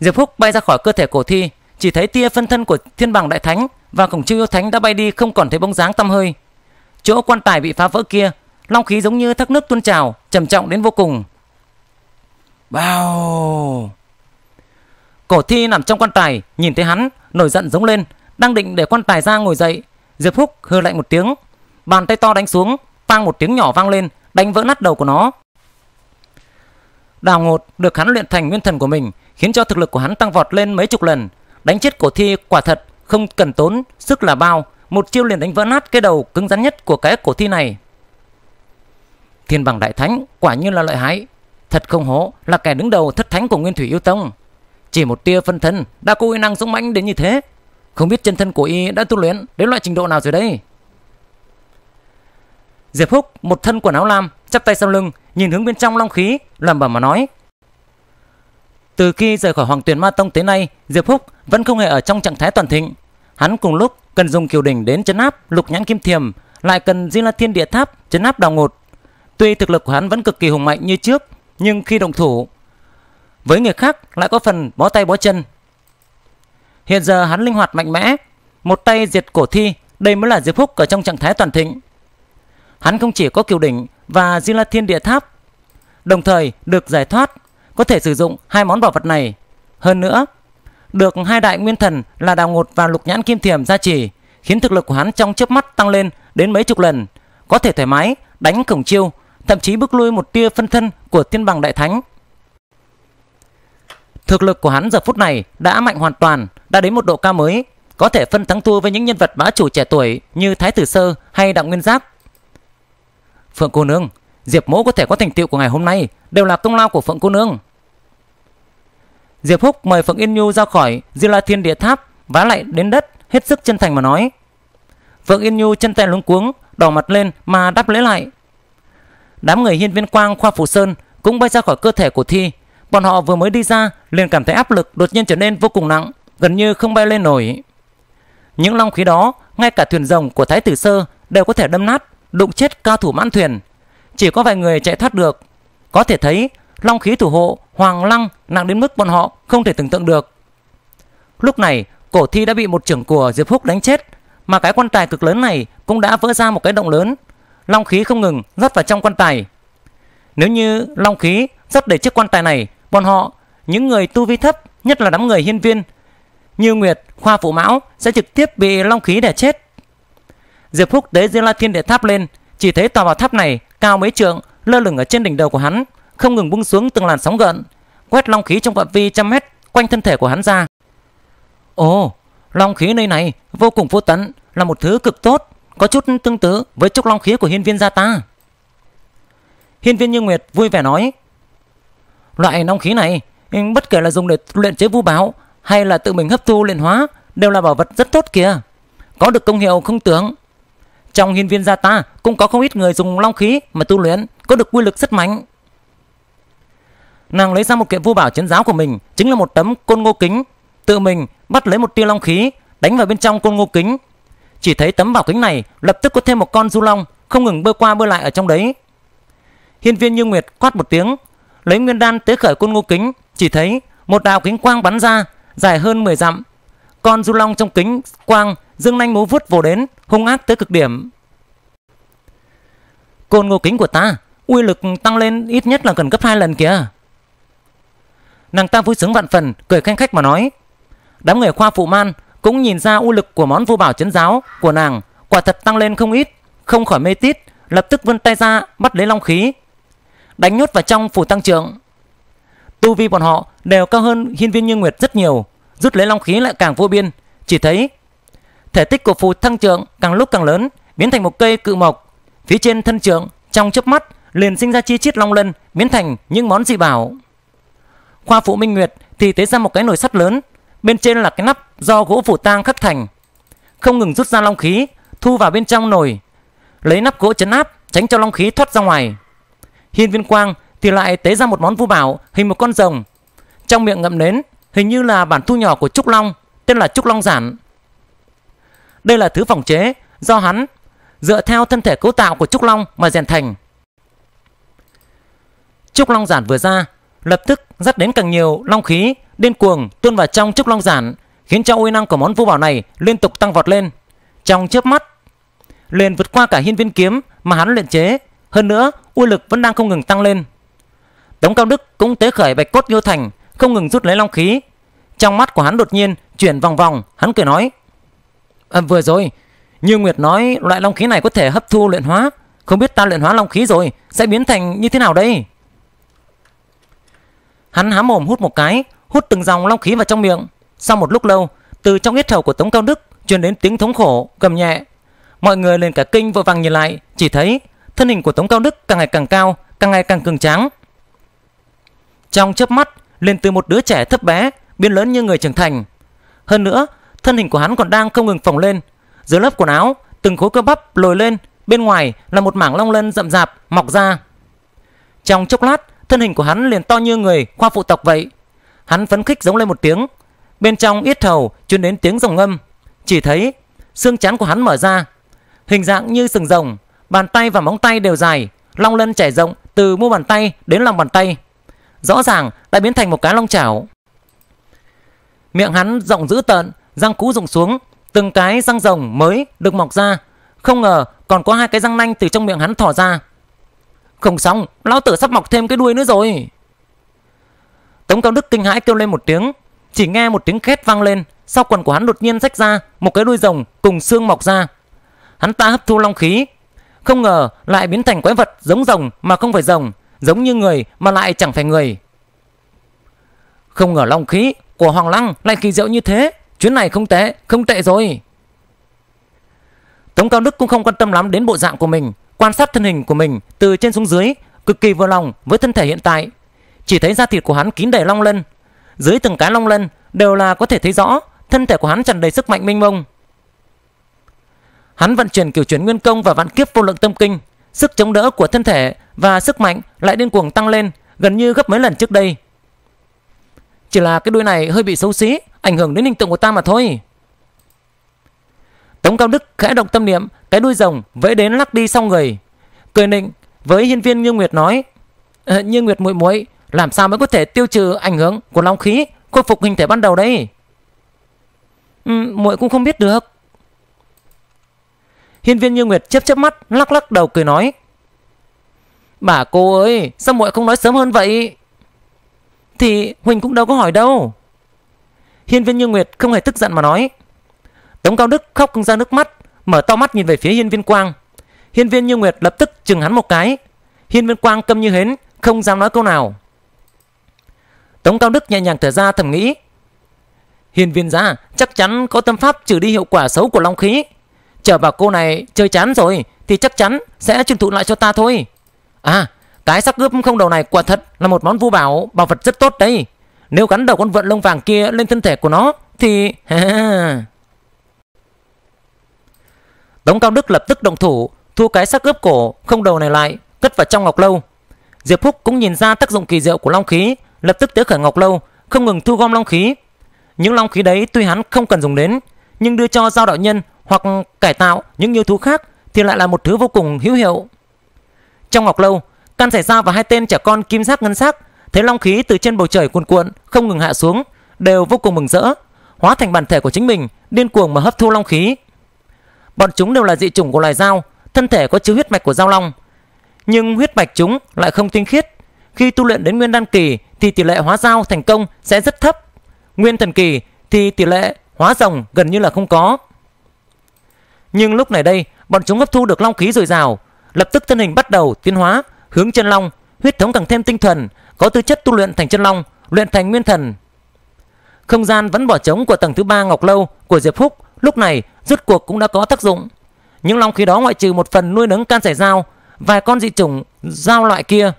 Diệp Phúc bay ra khỏi cơ thể cổ thi, chỉ thấy tia phân thân của thiên bằng đại thánh và khổng Chư yêu thánh đã bay đi không còn thấy bóng dáng tăm hơi. Chỗ quan tài bị phá vỡ kia, long khí giống như thác nước tuôn trào, trầm trọng đến vô cùng. Bao! Cổ thi nằm trong quan tài, nhìn thấy hắn, nổi giận giống lên, đang định để quan tài ra ngồi dậy. Diệp húc hừ lạnh một tiếng, bàn tay to đánh xuống, pang một tiếng nhỏ vang lên, đánh vỡ nát đầu của nó. Đào Ngột được hắn luyện thành nguyên thần của mình, khiến cho thực lực của hắn tăng vọt lên mấy chục lần. Đánh chết cổ thi quả thật không cần tốn sức là bao, một chiêu liền đánh vỡ nát cái đầu cứng rắn nhất của cái cổ thi này. Thiên bằng đại thánh quả như là lợi hại, thật không hổ là kẻ đứng đầu thất thánh của Nguyên Thủy Yêu Tông. Chỉ một tia phân thân đã có uy năng dũng mãnh đến như thế, không biết chân thân của y đã tu luyện đến loại trình độ nào rồi đây. Diệp Húc một thân quần áo lam, chắp tay sau lưng, nhìn hướng bên trong long khí, lẩm bẩm mà nói: từ khi rời khỏi Hoàng Tuyền Ma Tông tới nay, Diệp Húc vẫn không hề ở trong trạng thái toàn thịnh. Hắn cùng lúc cần dùng kiều đỉnh đến chấn áp lục nhãn kim thiềm, lại cần Di La Thiên Địa Tháp chấn áp đào ngột. Tuy thực lực của hắn vẫn cực kỳ hùng mạnh như trước, nhưng khi động thủ với người khác lại có phần bó tay bó chân. Hiện giờ hắn linh hoạt mạnh mẽ, một tay diệt cổ thi, đây mới là Diệp Húc ở trong trạng thái toàn thịnh. Hắn không chỉ có kiều đỉnh và Di La Thiên Địa Tháp, đồng thời được giải thoát có thể sử dụng hai món bảo vật này. Hơn nữa, được hai đại nguyên thần là đào ngột và lục nhãn kim thiềm gia trì, khiến thực lực của hắn trong chớp mắt tăng lên đến mấy chục lần, có thể thoải mái đánh cổng chiêu, thậm chí bước lui một tia phân thân của thiên bằng đại thánh. Thực lực của hắn giờ phút này đã mạnh hoàn toàn, đã đến một độ cao mới, có thể phân thắng thua với những nhân vật bá chủ trẻ tuổi như Thái Tử Sơ hay Đặng Nguyên Giác. Phượng cô nương, Diệp Mỗ có thể có thành tựu của ngày hôm nay đều là công lao của Phượng cô nương. Diệp Húc mời Phượng Yên Nhu ra khỏi Diêu La Thiên Địa Tháp, vá lại đến đất, hết sức chân thành mà nói. Phượng Yên Nhu chân tay luống cuống, đỏ mặt lên mà đáp lễ lại. Đám người hiên viên quang khoa phủ sơn cũng bay ra khỏi cơ thể của Thi. Bọn họ vừa mới đi ra liền cảm thấy áp lực đột nhiên trở nên vô cùng nặng, gần như không bay lên nổi. Những long khí đó, ngay cả thuyền rồng của Thái Tử Sơ đều có thể đâm nát, đụng chết cao thủ mãn thuyền. Chỉ có vài người chạy thoát được. Có thể thấy long khí thủ hộ Hoàng Lăng nặng đến mức bọn họ không thể tưởng tượng được. Lúc này, cổ thi đã bị một trưởng của Diệp Húc đánh chết, mà cái quan tài cực lớn này cũng đã vỡ ra một cái động lớn. Long khí không ngừng rót vào trong quan tài. Nếu như long khí rót để chiếc quan tài này, bọn họ, những người tu vi thấp, nhất là đám người hiên viên, như Nguyệt, Khoa Phụ Mão sẽ trực tiếp bị long khí để chết. Diệp Húc tế Diêu La Thiên Địa Tháp lên, chỉ thấy tòa bảo tháp này cao mấy trượng, lơ lửng ở trên đỉnh đầu của hắn, không ngừng bung xuống từng làn sóng gợn, quét long khí trong phạm vi trăm mét quanh thân thể của hắn ra. Ồ, long khí nơi này vô cùng vô tận, là một thứ cực tốt, có chút tương tự với trúc long khí của hiên viên gia ta. Hiên viên Như Nguyệt vui vẻ nói, loại long khí này, bất kể là dùng để luyện chế vũ bảo hay là tự mình hấp thu luyện hóa, đều là bảo vật rất tốt kìa, có được công hiệu không tưởng. Trong hiên viên gia ta cũng có không ít người dùng long khí mà tu luyện, có được quy lực rất mạnh. Nàng lấy ra một kiện vua bảo chiến giáo của mình, chính là một tấm côn ngô kính, tự mình bắt lấy một tia long khí, đánh vào bên trong côn ngô kính. Chỉ thấy tấm bảo kính này lập tức có thêm một con du long không ngừng bơi qua bơi lại ở trong đấy. Hiên viên Như Nguyệt quát một tiếng, lấy nguyên đan tế khởi côn ngô kính, chỉ thấy một đạo kính quang bắn ra, dài hơn 10 dặm. Con du long trong kính quang dương nanh múa vuốt vồ đến, hung ác tới cực điểm. Côn ngô kính của ta, uy lực tăng lên ít nhất là gần gấp hai lần kìa. Nàng ta vui sướng vạn phần, cười khanh khách mà nói. Đám người khoa phụ man cũng nhìn ra uy lực của món vô bảo chấn giáo của nàng quả thật tăng lên không ít, không khỏi mê tít, lập tức vươn tay ra bắt lấy long khí. đánh nhốt vào trong phủ tăng trưởng. Tu vi bọn họ đều cao hơn hiên viên như nguyệt rất nhiều, rút lấy long khí lại càng vô biên. Chỉ thấy thể tích của phù tăng trưởng càng lúc càng lớn, biến thành một cây cự mộc. Phía trên thân trưởng trong chớp mắt liền sinh ra chi chít long lân, biến thành những món dị bảo. Khoa phụ Minh Nguyệt thì tế ra một cái nồi sắt lớn, bên trên là cái nắp do gỗ phủ tang khắc thành. Không ngừng rút ra long khí, thu vào bên trong nồi, lấy nắp gỗ chấn áp, tránh cho long khí thoát ra ngoài. Hiên Viên Quang thì lại tế ra một món vu bảo hình một con rồng, trong miệng ngậm nến, hình như là bản thu nhỏ của trúc long, tên là trúc long giản. Đây là thứ phòng chế do hắn dựa theo thân thể cấu tạo của trúc long mà rèn thành. Trúc long giản vừa ra, lập tức dắt đến càng nhiều long khí điên cuồng tuôn vào trong trúc long giản, khiến cho uy năng của món vũ bảo này liên tục tăng vọt lên. Trong chớp mắt, liền vượt qua cả hiên viên kiếm mà hắn luyện chế, hơn nữa uy lực vẫn đang không ngừng tăng lên. Tống Cao Đức cũng tế khởi bạch cốt yêu thành, không ngừng rút lấy long khí. Trong mắt của hắn đột nhiên chuyển vòng vòng, hắn cười nói: à, "Vừa rồi, Như Nguyệt nói loại long khí này có thể hấp thu luyện hóa, không biết ta luyện hóa long khí rồi sẽ biến thành như thế nào đây?" Hắn há mồm hút một cái, hút từng dòng long khí vào trong miệng. Sau một lúc lâu, từ trong yết hầu của Tống Cao Đức truyền đến tiếng thống khổ gầm nhẹ. Mọi người lên cả kinh vội vàng nhìn lại, chỉ thấy thân hình của Tống Cao Đức càng ngày càng cao, càng ngày càng cường tráng. Trong chớp mắt, lên từ một đứa trẻ thấp bé biến lớn như người trưởng thành. Hơn nữa, thân hình của hắn còn đang không ngừng phồng lên. Dưới lớp quần áo, từng khối cơ bắp lồi lên, bên ngoài là một mảng long lân rậm rạp mọc ra. Trong chốc lát, thân hình của hắn liền to như người khoa phụ tộc vậy. Hắn phấn khích giống lên một tiếng, bên trong yết hầu truyền đến tiếng rồng ngâm. Chỉ thấy xương chán của hắn mở ra, hình dạng như sừng rồng, bàn tay và móng tay đều dài, long lân chảy rộng từ mu bàn tay đến lòng bàn tay rõ ràng đã biến thành một cái long chảo. Miệng hắn rộng dữ tợn, răng cũ rụng xuống, từng cái răng rồng mới được mọc ra. Không ngờ còn có hai cái răng nanh từ trong miệng hắn thỏ ra. Không xong, lão tử sắp mọc thêm cái đuôi nữa rồi. Tống Cao Đức kinh hãi kêu lên một tiếng, chỉ nghe một tiếng khét vang lên, sau quần của hắn đột nhiên rách ra một cái đuôi rồng cùng xương mọc ra. Hắn ta hấp thu long khí, không ngờ lại biến thành quái vật giống rồng mà không phải rồng, giống như người mà lại chẳng phải người. Không ngờ long khí của Hoàng Lăng lại kỳ diệu như thế, chuyến này không tệ, không tệ rồi. Tống Cao Đức cũng không quan tâm lắm đến bộ dạng của mình, quan sát thân hình của mình từ trên xuống dưới, cực kỳ vừa lòng với thân thể hiện tại. Chỉ thấy da thịt của hắn kín đầy long lân, dưới từng cái long lân đều là có thể thấy rõ thân thể của hắn tràn đầy sức mạnh mênh mông. Hắn vận chuyển kiểu chuyển nguyên công và vạn kiếp vô lượng tâm kinh, sức chống đỡ của thân thể và sức mạnh lại điên cuồng tăng lên gần như gấp mấy lần trước đây. Chỉ là cái đuôi này hơi bị xấu xí, ảnh hưởng đến hình tượng của ta mà thôi. Tống Cao Đức khẽ động tâm niệm, cái đuôi rồng vẫy đến lắc đi xong người. Cười nịnh với hiên viên Như Nguyệt nói: ờ, "Như Nguyệt muội muội, làm sao mới có thể tiêu trừ ảnh hưởng của long khí, khôi phục hình thể ban đầu đây?" Ừ, muội cũng không biết được. Hiên viên Như Nguyệt chớp chớp mắt, lắc lắc đầu cười nói: Bà cô ơi Sao muội không nói sớm hơn vậy Thì Huỳnh cũng đâu có hỏi đâu Hiên viên như Nguyệt không hề tức giận mà nói Tống Cao Đức khóc ra nước mắt, Mở to mắt nhìn về phía hiên viên Quang. Hiên viên như Nguyệt lập tức chừng hắn một cái. Hiên viên Quang câm như hến, Không dám nói câu nào. Tống Cao Đức nhẹ nhàng thở ra thầm nghĩ. Hiên viên gia chắc chắn có tâm pháp trừ đi hiệu quả xấu của long khí. Chờ vào cô này chơi chán rồi, Thì chắc chắn sẽ truyền thụ lại cho ta thôi. À cái sắc cướp không đầu này quả thật là một món vu bảo Bảo vật rất tốt đấy. Nếu gắn đầu con vượn lông vàng kia lên thân thể của nó, Thì Tống Cao Đức lập tức động thủ Thu cái xác cướp cổ không đầu này lại Cất vào trong ngọc lâu. Diệp Phúc cũng nhìn ra tác dụng kỳ diệu của long khí Lập tức tới khởi ngọc lâu Không ngừng thu gom long khí. Những long khí đấy tuy hắn không cần dùng đến Nhưng đưa cho giao đạo nhân Hoặc cải tạo những yêu thú khác Thì lại là một thứ vô cùng hữu hiệu. Trong ngọc lâu, can xảy ra và hai tên trẻ con kim sắc ngân sắc thấy long khí từ trên bầu trời cuồn cuộn không ngừng hạ xuống, đều vô cùng mừng rỡ, hóa thành bản thể của chính mình, điên cuồng mà hấp thu long khí. Bọn chúng đều là dị chủng của loài dao, thân thể có chứa huyết mạch của dao long, nhưng huyết mạch chúng lại không tinh khiết. Khi tu luyện đến nguyên đan kỳ thì tỷ lệ hóa dao thành công sẽ rất thấp. Nguyên thần kỳ thì tỷ lệ hóa rồng gần như là không có. Nhưng lúc này đây, bọn chúng hấp thu được long khí dồi dào, lập tức thân hình bắt đầu tiến hóa hướng chân long huyết thống càng thêm tinh thuần, có tư chất tu luyện thành chân long, luyện thành nguyên thần. Không gian vẫn bỏ trống của tầng thứ ba Ngọc Lâu của Diệp Phúc lúc này rốt cuộc cũng đã có tác dụng. Những long khí đó ngoại trừ một phần nuôi nấng can sẻ dao, vài con dị chủng dao loại kia,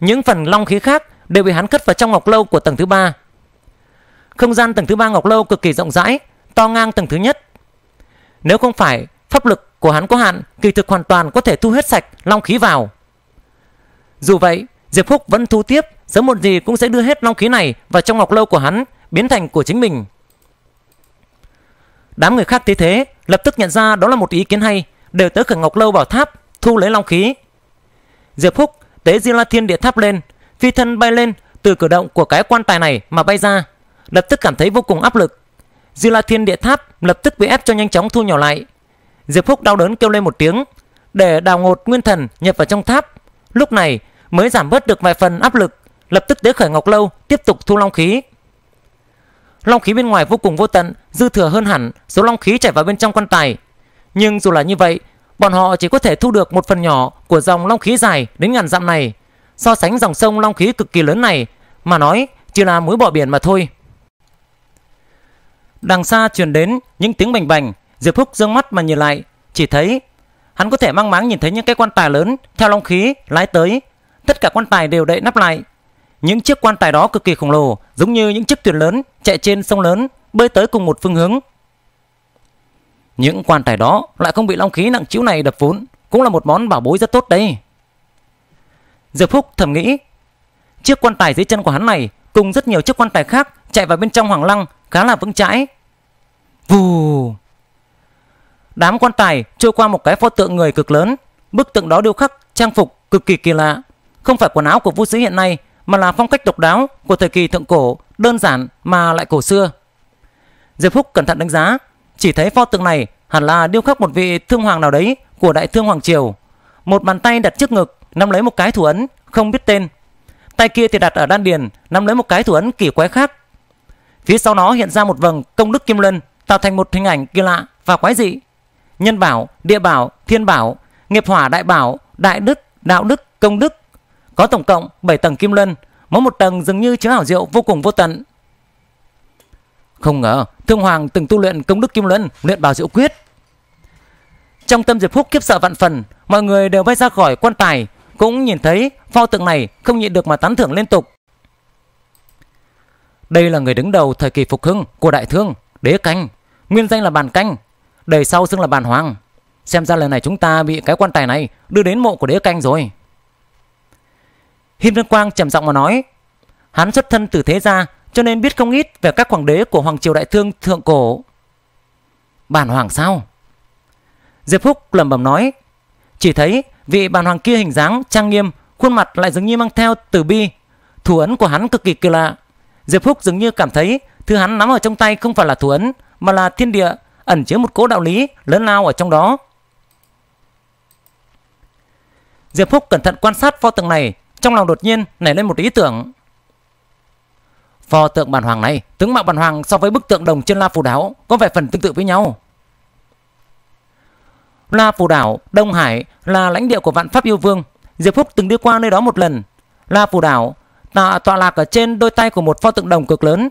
những phần long khí khác đều bị hắn cất vào trong Ngọc Lâu của tầng thứ ba. Không gian tầng thứ ba Ngọc Lâu cực kỳ rộng rãi, to ngang tầng thứ nhất. Nếu không phải pháp lực của hắn có hạn, kỳ thực hoàn toàn có thể thu hết sạch long khí vào. Dù vậy, Diệp Phúc vẫn thu tiếp, sớm một gì cũng sẽ đưa hết long khí này vào trong ngọc lâu của hắn, biến thành của chính mình. Đám người khác thấy thế, lập tức nhận ra đó là một ý kiến hay, đều tới khởi ngọc lâu bảo tháp, thu lấy long khí. Diệp Phúc tế Di La Thiên Địa Tháp lên, phi thân bay lên từ cử động của cái quan tài này mà bay ra, lập tức cảm thấy vô cùng áp lực. Di La Thiên Địa Tháp lập tức bị ép cho nhanh chóng thu nhỏ lại. Diệp Phúc đau đớn kêu lên một tiếng, để đào ngột nguyên thần nhập vào trong tháp. Lúc này mới giảm bớt được vài phần áp lực, lập tức tế khởi Ngọc Lâu tiếp tục thu long khí. Long khí bên ngoài vô cùng vô tận, dư thừa hơn hẳn số long khí chảy vào bên trong quan tài. Nhưng dù là như vậy, bọn họ chỉ có thể thu được một phần nhỏ của dòng long khí dài đến ngàn dặm này. So sánh dòng sông long khí cực kỳ lớn này mà nói chỉ là mũi bỏ biển mà thôi. Đằng xa truyền đến những tiếng bành bành, Diệp Húc dương mắt mà nhìn lại, chỉ thấy hắn có thể mang máng nhìn thấy những cái quan tài lớn theo long khí lái tới, tất cả quan tài đều đậy nắp lại. Những chiếc quan tài đó cực kỳ khổng lồ, giống như những chiếc thuyền lớn chạy trên sông lớn, bơi tới cùng một phương hướng. Những quan tài đó lại không bị long khí nặng chiếu này đập vốn, cũng là một món bảo bối rất tốt đấy. Diệp Phúc thầm nghĩ, chiếc quan tài dưới chân của hắn này cùng rất nhiều chiếc quan tài khác chạy vào bên trong hoàng lăng khá là vững chãi. Vù! Đám quan tài trôi qua một cái pho tượng người cực lớn, bức tượng đó điêu khắc trang phục cực kỳ kỳ lạ, không phải quần áo của vũ sĩ hiện nay mà là phong cách độc đáo của thời kỳ thượng cổ, đơn giản mà lại cổ xưa. Diệp Phúc cẩn thận đánh giá, chỉ thấy pho tượng này hẳn là điêu khắc một vị thương hoàng nào đấy của đại thương hoàng triều. Một bàn tay đặt trước ngực, nắm lấy một cái thủ ấn không biết tên. Tay kia thì đặt ở đan điền, nắm lấy một cái thủ ấn kỳ quái khác. Phía sau nó hiện ra một vầng công đức kim luân, tạo thành một hình ảnh kỳ lạ và quái dị. Nhân bảo, địa bảo, thiên bảo, nghiệp hỏa đại bảo, đại đức, đạo đức, công đức. Có tổng cộng 7 tầng kim luân, mỗi một tầng dường như chứa hảo diệu vô cùng vô tận. Không ngờ, Thương Hoàng từng tu luyện công đức kim luân, luyện bảo diệu quyết. Trong tâm Diệp Phúc kiếp sợ vạn phần, mọi người đều bay ra khỏi quan tài, cũng nhìn thấy pho tượng này không nhịn được mà tán thưởng liên tục. Đây là người đứng đầu thời kỳ phục hưng của đại thương, đế canh, nguyên danh là bàn canh, đời sau xưng là bàn hoàng. Xem ra lần này chúng ta bị cái quan tài này đưa đến mộ của đế canh rồi. Hiên Vân Quang trầm giọng mà nói, hắn xuất thân từ thế gia cho nên biết không ít về các hoàng đế của hoàng triều đại thương thượng cổ. Bàn hoàng sao? Diệp Phúc lẩm bẩm nói, chỉ thấy vị bàn hoàng kia hình dáng trang nghiêm, khuôn mặt lại dường như mang theo từ bi, thủ ấn của hắn cực kỳ kỳ lạ. Diệp Phúc dường như cảm thấy thứ hắn nắm ở trong tay không phải là thủ ấn mà là thiên địa ẩn chứa một cố đạo lý lớn lao ở trong đó. Diệp Phúc cẩn thận quan sát pho tượng này, trong lòng đột nhiên nảy lên một ý tưởng. Pho tượng bản hoàng này, tướng mạo bản hoàng so với bức tượng đồng trên La Phù Đảo có vẻ phần tương tự với nhau. La Phù Đảo, Đông Hải là lãnh địa của Vạn Pháp Yêu Vương. Diệp Phúc từng đi qua nơi đó một lần. La Phù Đảo tọa, tọa lạc ở trên đôi tay của một pho tượng đồng cực lớn.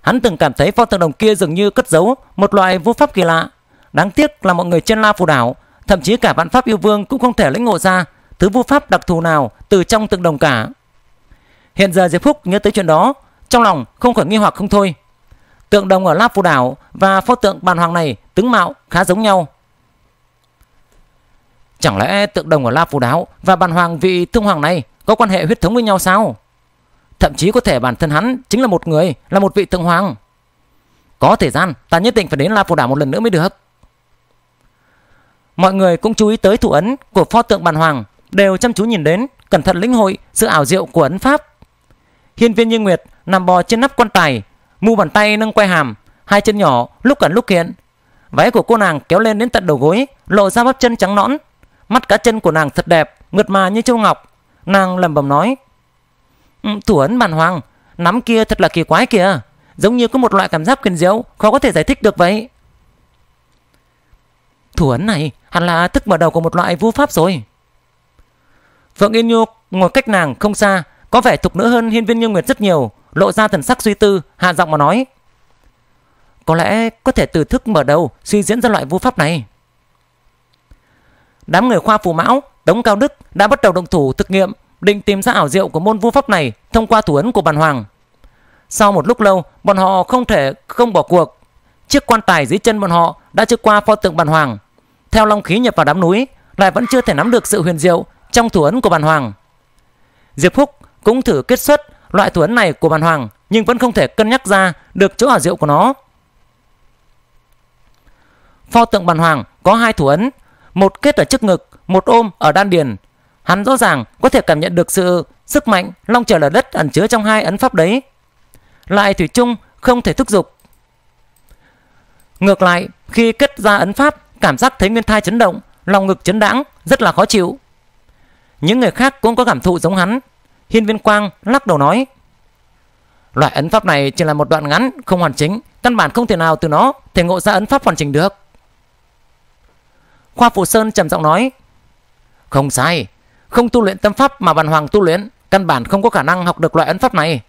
Hắn từng cảm thấy pho tượng đồng kia dường như cất giấu một loại vô pháp kỳ lạ. Đáng tiếc là mọi người trên La Phù Đảo, thậm chí cả Vạn Pháp Yêu Vương cũng không thể lĩnh ngộ ra thứ vô pháp đặc thù nào từ trong tượng đồng cả. Hiện giờ Diệp Phúc nhớ tới chuyện đó, trong lòng không khỏi nghi hoặc không thôi. Tượng đồng ở La Phù Đảo và pho tượng bàn hoàng này tướng mạo khá giống nhau. Chẳng lẽ tượng đồng ở La Phù Đảo và bàn hoàng vị thương hoàng này có quan hệ huyết thống với nhau sao? Thậm chí có thể bản thân hắn chính là một người, là một vị thượng hoàng. Có thời gian, ta nhất định phải đến La Phù Đảo một lần nữa mới được. Mọi người cũng chú ý tới thủ ấn của pho tượng bàn hoàng, đều chăm chú nhìn đến, cẩn thận lĩnh hội sự ảo diệu của ấn pháp. Hiên viên như nguyệt nằm bò trên nắp quan tài, mu bàn tay nâng quay hàm, hai chân nhỏ lúc cẩn lúc hiện. Váy của cô nàng kéo lên đến tận đầu gối, lộ ra bắp chân trắng nõn. Mắt cá chân của nàng thật đẹp, mượt mà như châu ngọc. Nàng lẩm bẩm nói: ừ, thủ ấn bàn hoàng Nắm kia thật là kỳ quái kìa Giống như có một loại cảm giác kiên diễu Khó có thể giải thích được vậy Thủ ấn này hẳn là thức mở đầu của một loại vu pháp rồi Phượng Yên Nhu ngồi cách nàng không xa, có vẻ thục nữ hơn hiên viên như nguyệt rất nhiều, lộ ra thần sắc suy tư, hạ giọng mà nói. Có lẽ có thể từ thức mở đầu suy diễn ra loại vu pháp này. Đám người khoa phù mão, đống Cao Đức đã bắt đầu động thủ thực nghiệm, định tìm ra ảo diệu của môn vu pháp này thông qua thủ ấn của bàn hoàng. Sau một lúc lâu, bọn họ không thể không bỏ cuộc. Chiếc quan tài dưới chân bọn họ đã trượt qua pho tượng bàn hoàng. Theo long khí nhập vào đám núi, lại vẫn chưa thể nắm được sự huyền diệu trong thủ ấn của bàn hoàng. Diệp Phúc cũng thử kết xuất loại thủ ấn này của bàn hoàng, nhưng vẫn không thể cân nhắc ra được chỗ ảo diệu của nó. Pho tượng bàn hoàng có hai thủ ấn, một kết ở trước ngực, một ôm ở đan điền. Hắn rõ ràng có thể cảm nhận được sự sức mạnh long trời lở đất ẩn chứa trong hai ấn pháp đấy. Lại thủy chung không thể thúc dục Ngược lại, khi kết ra ấn pháp, cảm giác thấy nguyên thai chấn động, lòng ngực chấn đãng, rất là khó chịu. Những người khác cũng có cảm thụ giống hắn. Hiên Viên Quang lắc đầu nói: Loại ấn pháp này chỉ là một đoạn ngắn, không hoàn chỉnh, căn bản không thể nào từ nó thể ngộ ra ấn pháp hoàn chỉnh được. Khoa Phụ Sơn trầm giọng nói Không sai. Không tu luyện tâm pháp mà bàn hoàng tu luyện Căn bản không có khả năng học được loại ấn pháp này.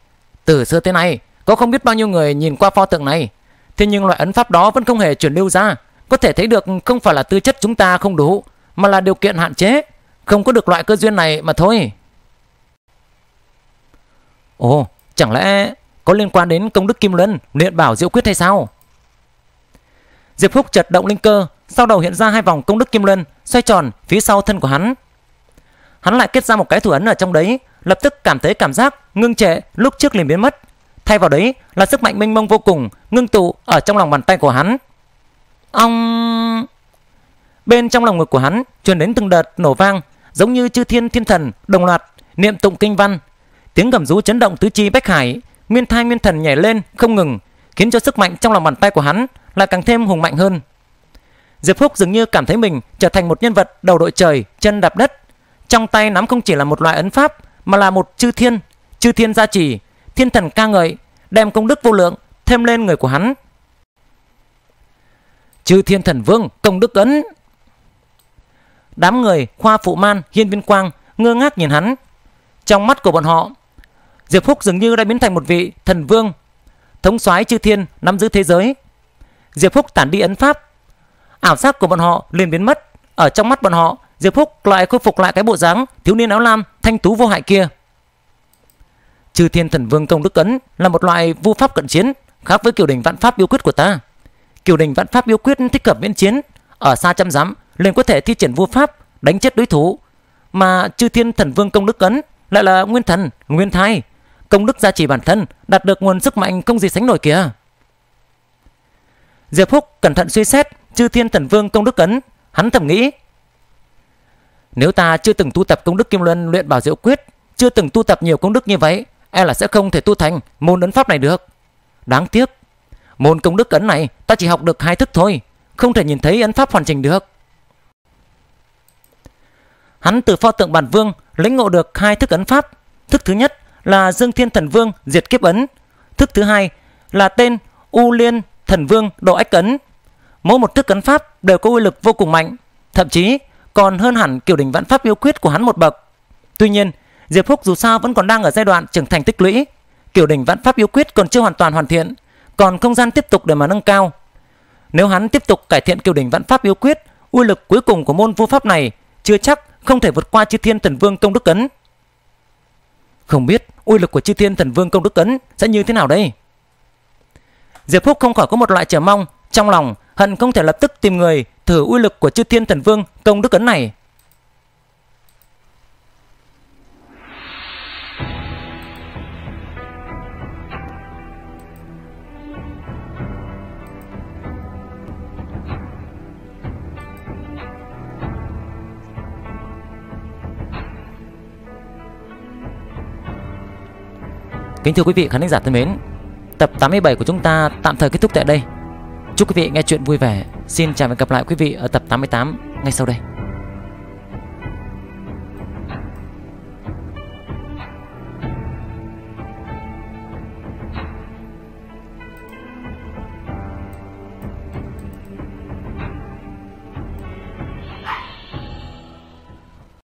Từ xưa tới nay Có không biết bao nhiêu người nhìn qua pho tượng này. Thế nhưng loại ấn pháp đó vẫn không hề truyền lưu ra. Có thể thấy được không phải là tư chất chúng ta không đủ Mà là điều kiện hạn chế. Không có được loại cơ duyên này mà thôi Ồ chẳng lẽ Có liên quan đến công đức Kim Luân Luyện bảo diệu quyết hay sao Diệp Phúc chật động linh cơ sau đầu hiện ra hai vòng công đức kim luân xoay tròn phía sau thân của hắn. Hắn lại kết ra một cái thủ ấn ở trong đấy, lập tức cảm thấy cảm giác ngưng trệ lúc trước liền biến mất. Thay vào đấy là sức mạnh mênh mông vô cùng ngưng tụ ở trong lòng bàn tay của hắn. Ông bên trong lòng ngực của hắn truyền đến từng đợt nổ vang, giống như chư thiên thiên thần đồng loạt niệm tụng kinh văn. Tiếng gầm rú chấn động tứ chi bách hải, nguyên thai nguyên thần nhảy lên không ngừng, khiến cho sức mạnh trong lòng bàn tay của hắn lại càng thêm hùng mạnh hơn. Diệp Phúc dường như cảm thấy mình trở thành một nhân vật đầu đội trời, chân đạp đất. Trong tay nắm không chỉ là một loại ấn pháp mà là một chư thiên, chư thiên gia trì, thiên thần ca ngợi, đem công đức vô lượng thêm lên người của hắn. Chư thiên thần vương công đức ấn. Đám người khoa phụ man, hiên viên quang ngơ ngác nhìn hắn. Trong mắt của bọn họ, Diệp Phúc dường như đã biến thành một vị thần vương, thống soái chư thiên nắm giữ thế giới. Diệp Phúc tản đi ấn pháp ảo giác của bọn họ liền biến mất ở trong mắt bọn họ diệp phúc lại khôi phục lại cái bộ dáng thiếu niên áo lam thanh tú vô hại kia chư thiên thần vương công đức ấn là một loại vu pháp cận chiến khác với kiểu đình vạn pháp yêu quyết của ta kiểu đình vạn pháp yêu quyết thích hợp viễn chiến ở xa trăm dặm liền có thể thi triển vô pháp, đánh chết đối thủ. Mà chư thiên thần vương công đức ấn lại là nguyên thần, nguyên thai. Công đức gia trì bản thân, đạt được nguồn sức mạnh không gì sánh nổi kìa. Diệp phúc cẩn thận suy xét chư thiên thần vương công đức ấn. Hắn thầm nghĩ, nếu ta chưa từng tu tập công đức kim luân luyện bảo diệu quyết, chưa từng tu tập nhiều công đức như vậy e là sẽ không thể tu thành môn ấn pháp này được. Đáng tiếc, môn công đức ấn này ta chỉ học được hai thức thôi, không thể nhìn thấy ấn pháp hoàn chỉnh được hắn từ pho tượng bản vương lĩnh ngộ được hai thức ấn pháp thức thứ nhất là dương thiên thần vương diệt kiếp ấn thức thứ hai là tên u liên thần vương độ ách ấn mỗi một thức ấn pháp đều có uy lực vô cùng mạnh, thậm chí còn hơn hẳn kiểu đỉnh vạn pháp yêu quyết của hắn một bậc. Tuy nhiên, Diệp Phúc dù sao vẫn còn đang ở giai đoạn trưởng thành tích lũy, kiểu đỉnh vạn pháp yêu quyết còn chưa hoàn toàn hoàn thiện, còn không gian tiếp tục để mà nâng cao. Nếu hắn tiếp tục cải thiện kiểu đỉnh vạn pháp yêu quyết, uy lực cuối cùng của môn vô pháp này chưa chắc không thể vượt qua chư thiên thần vương công đức ấn. Không biết uy lực của chư thiên thần vương công đức ấn sẽ như thế nào đây? Diệp Phúc không khỏi có một loại chờ mong trong lòng, hận không thể lập tức tìm người thử uy lực của chư thiên thần vương công đức ấn này. Kính thưa quý vị khán giả thân mến, tập 87 của chúng ta tạm thời kết thúc tại đây. Chúc quý vị nghe chuyện vui vẻ. Xin chào và gặp lại quý vị ở tập 88 ngay sau đây.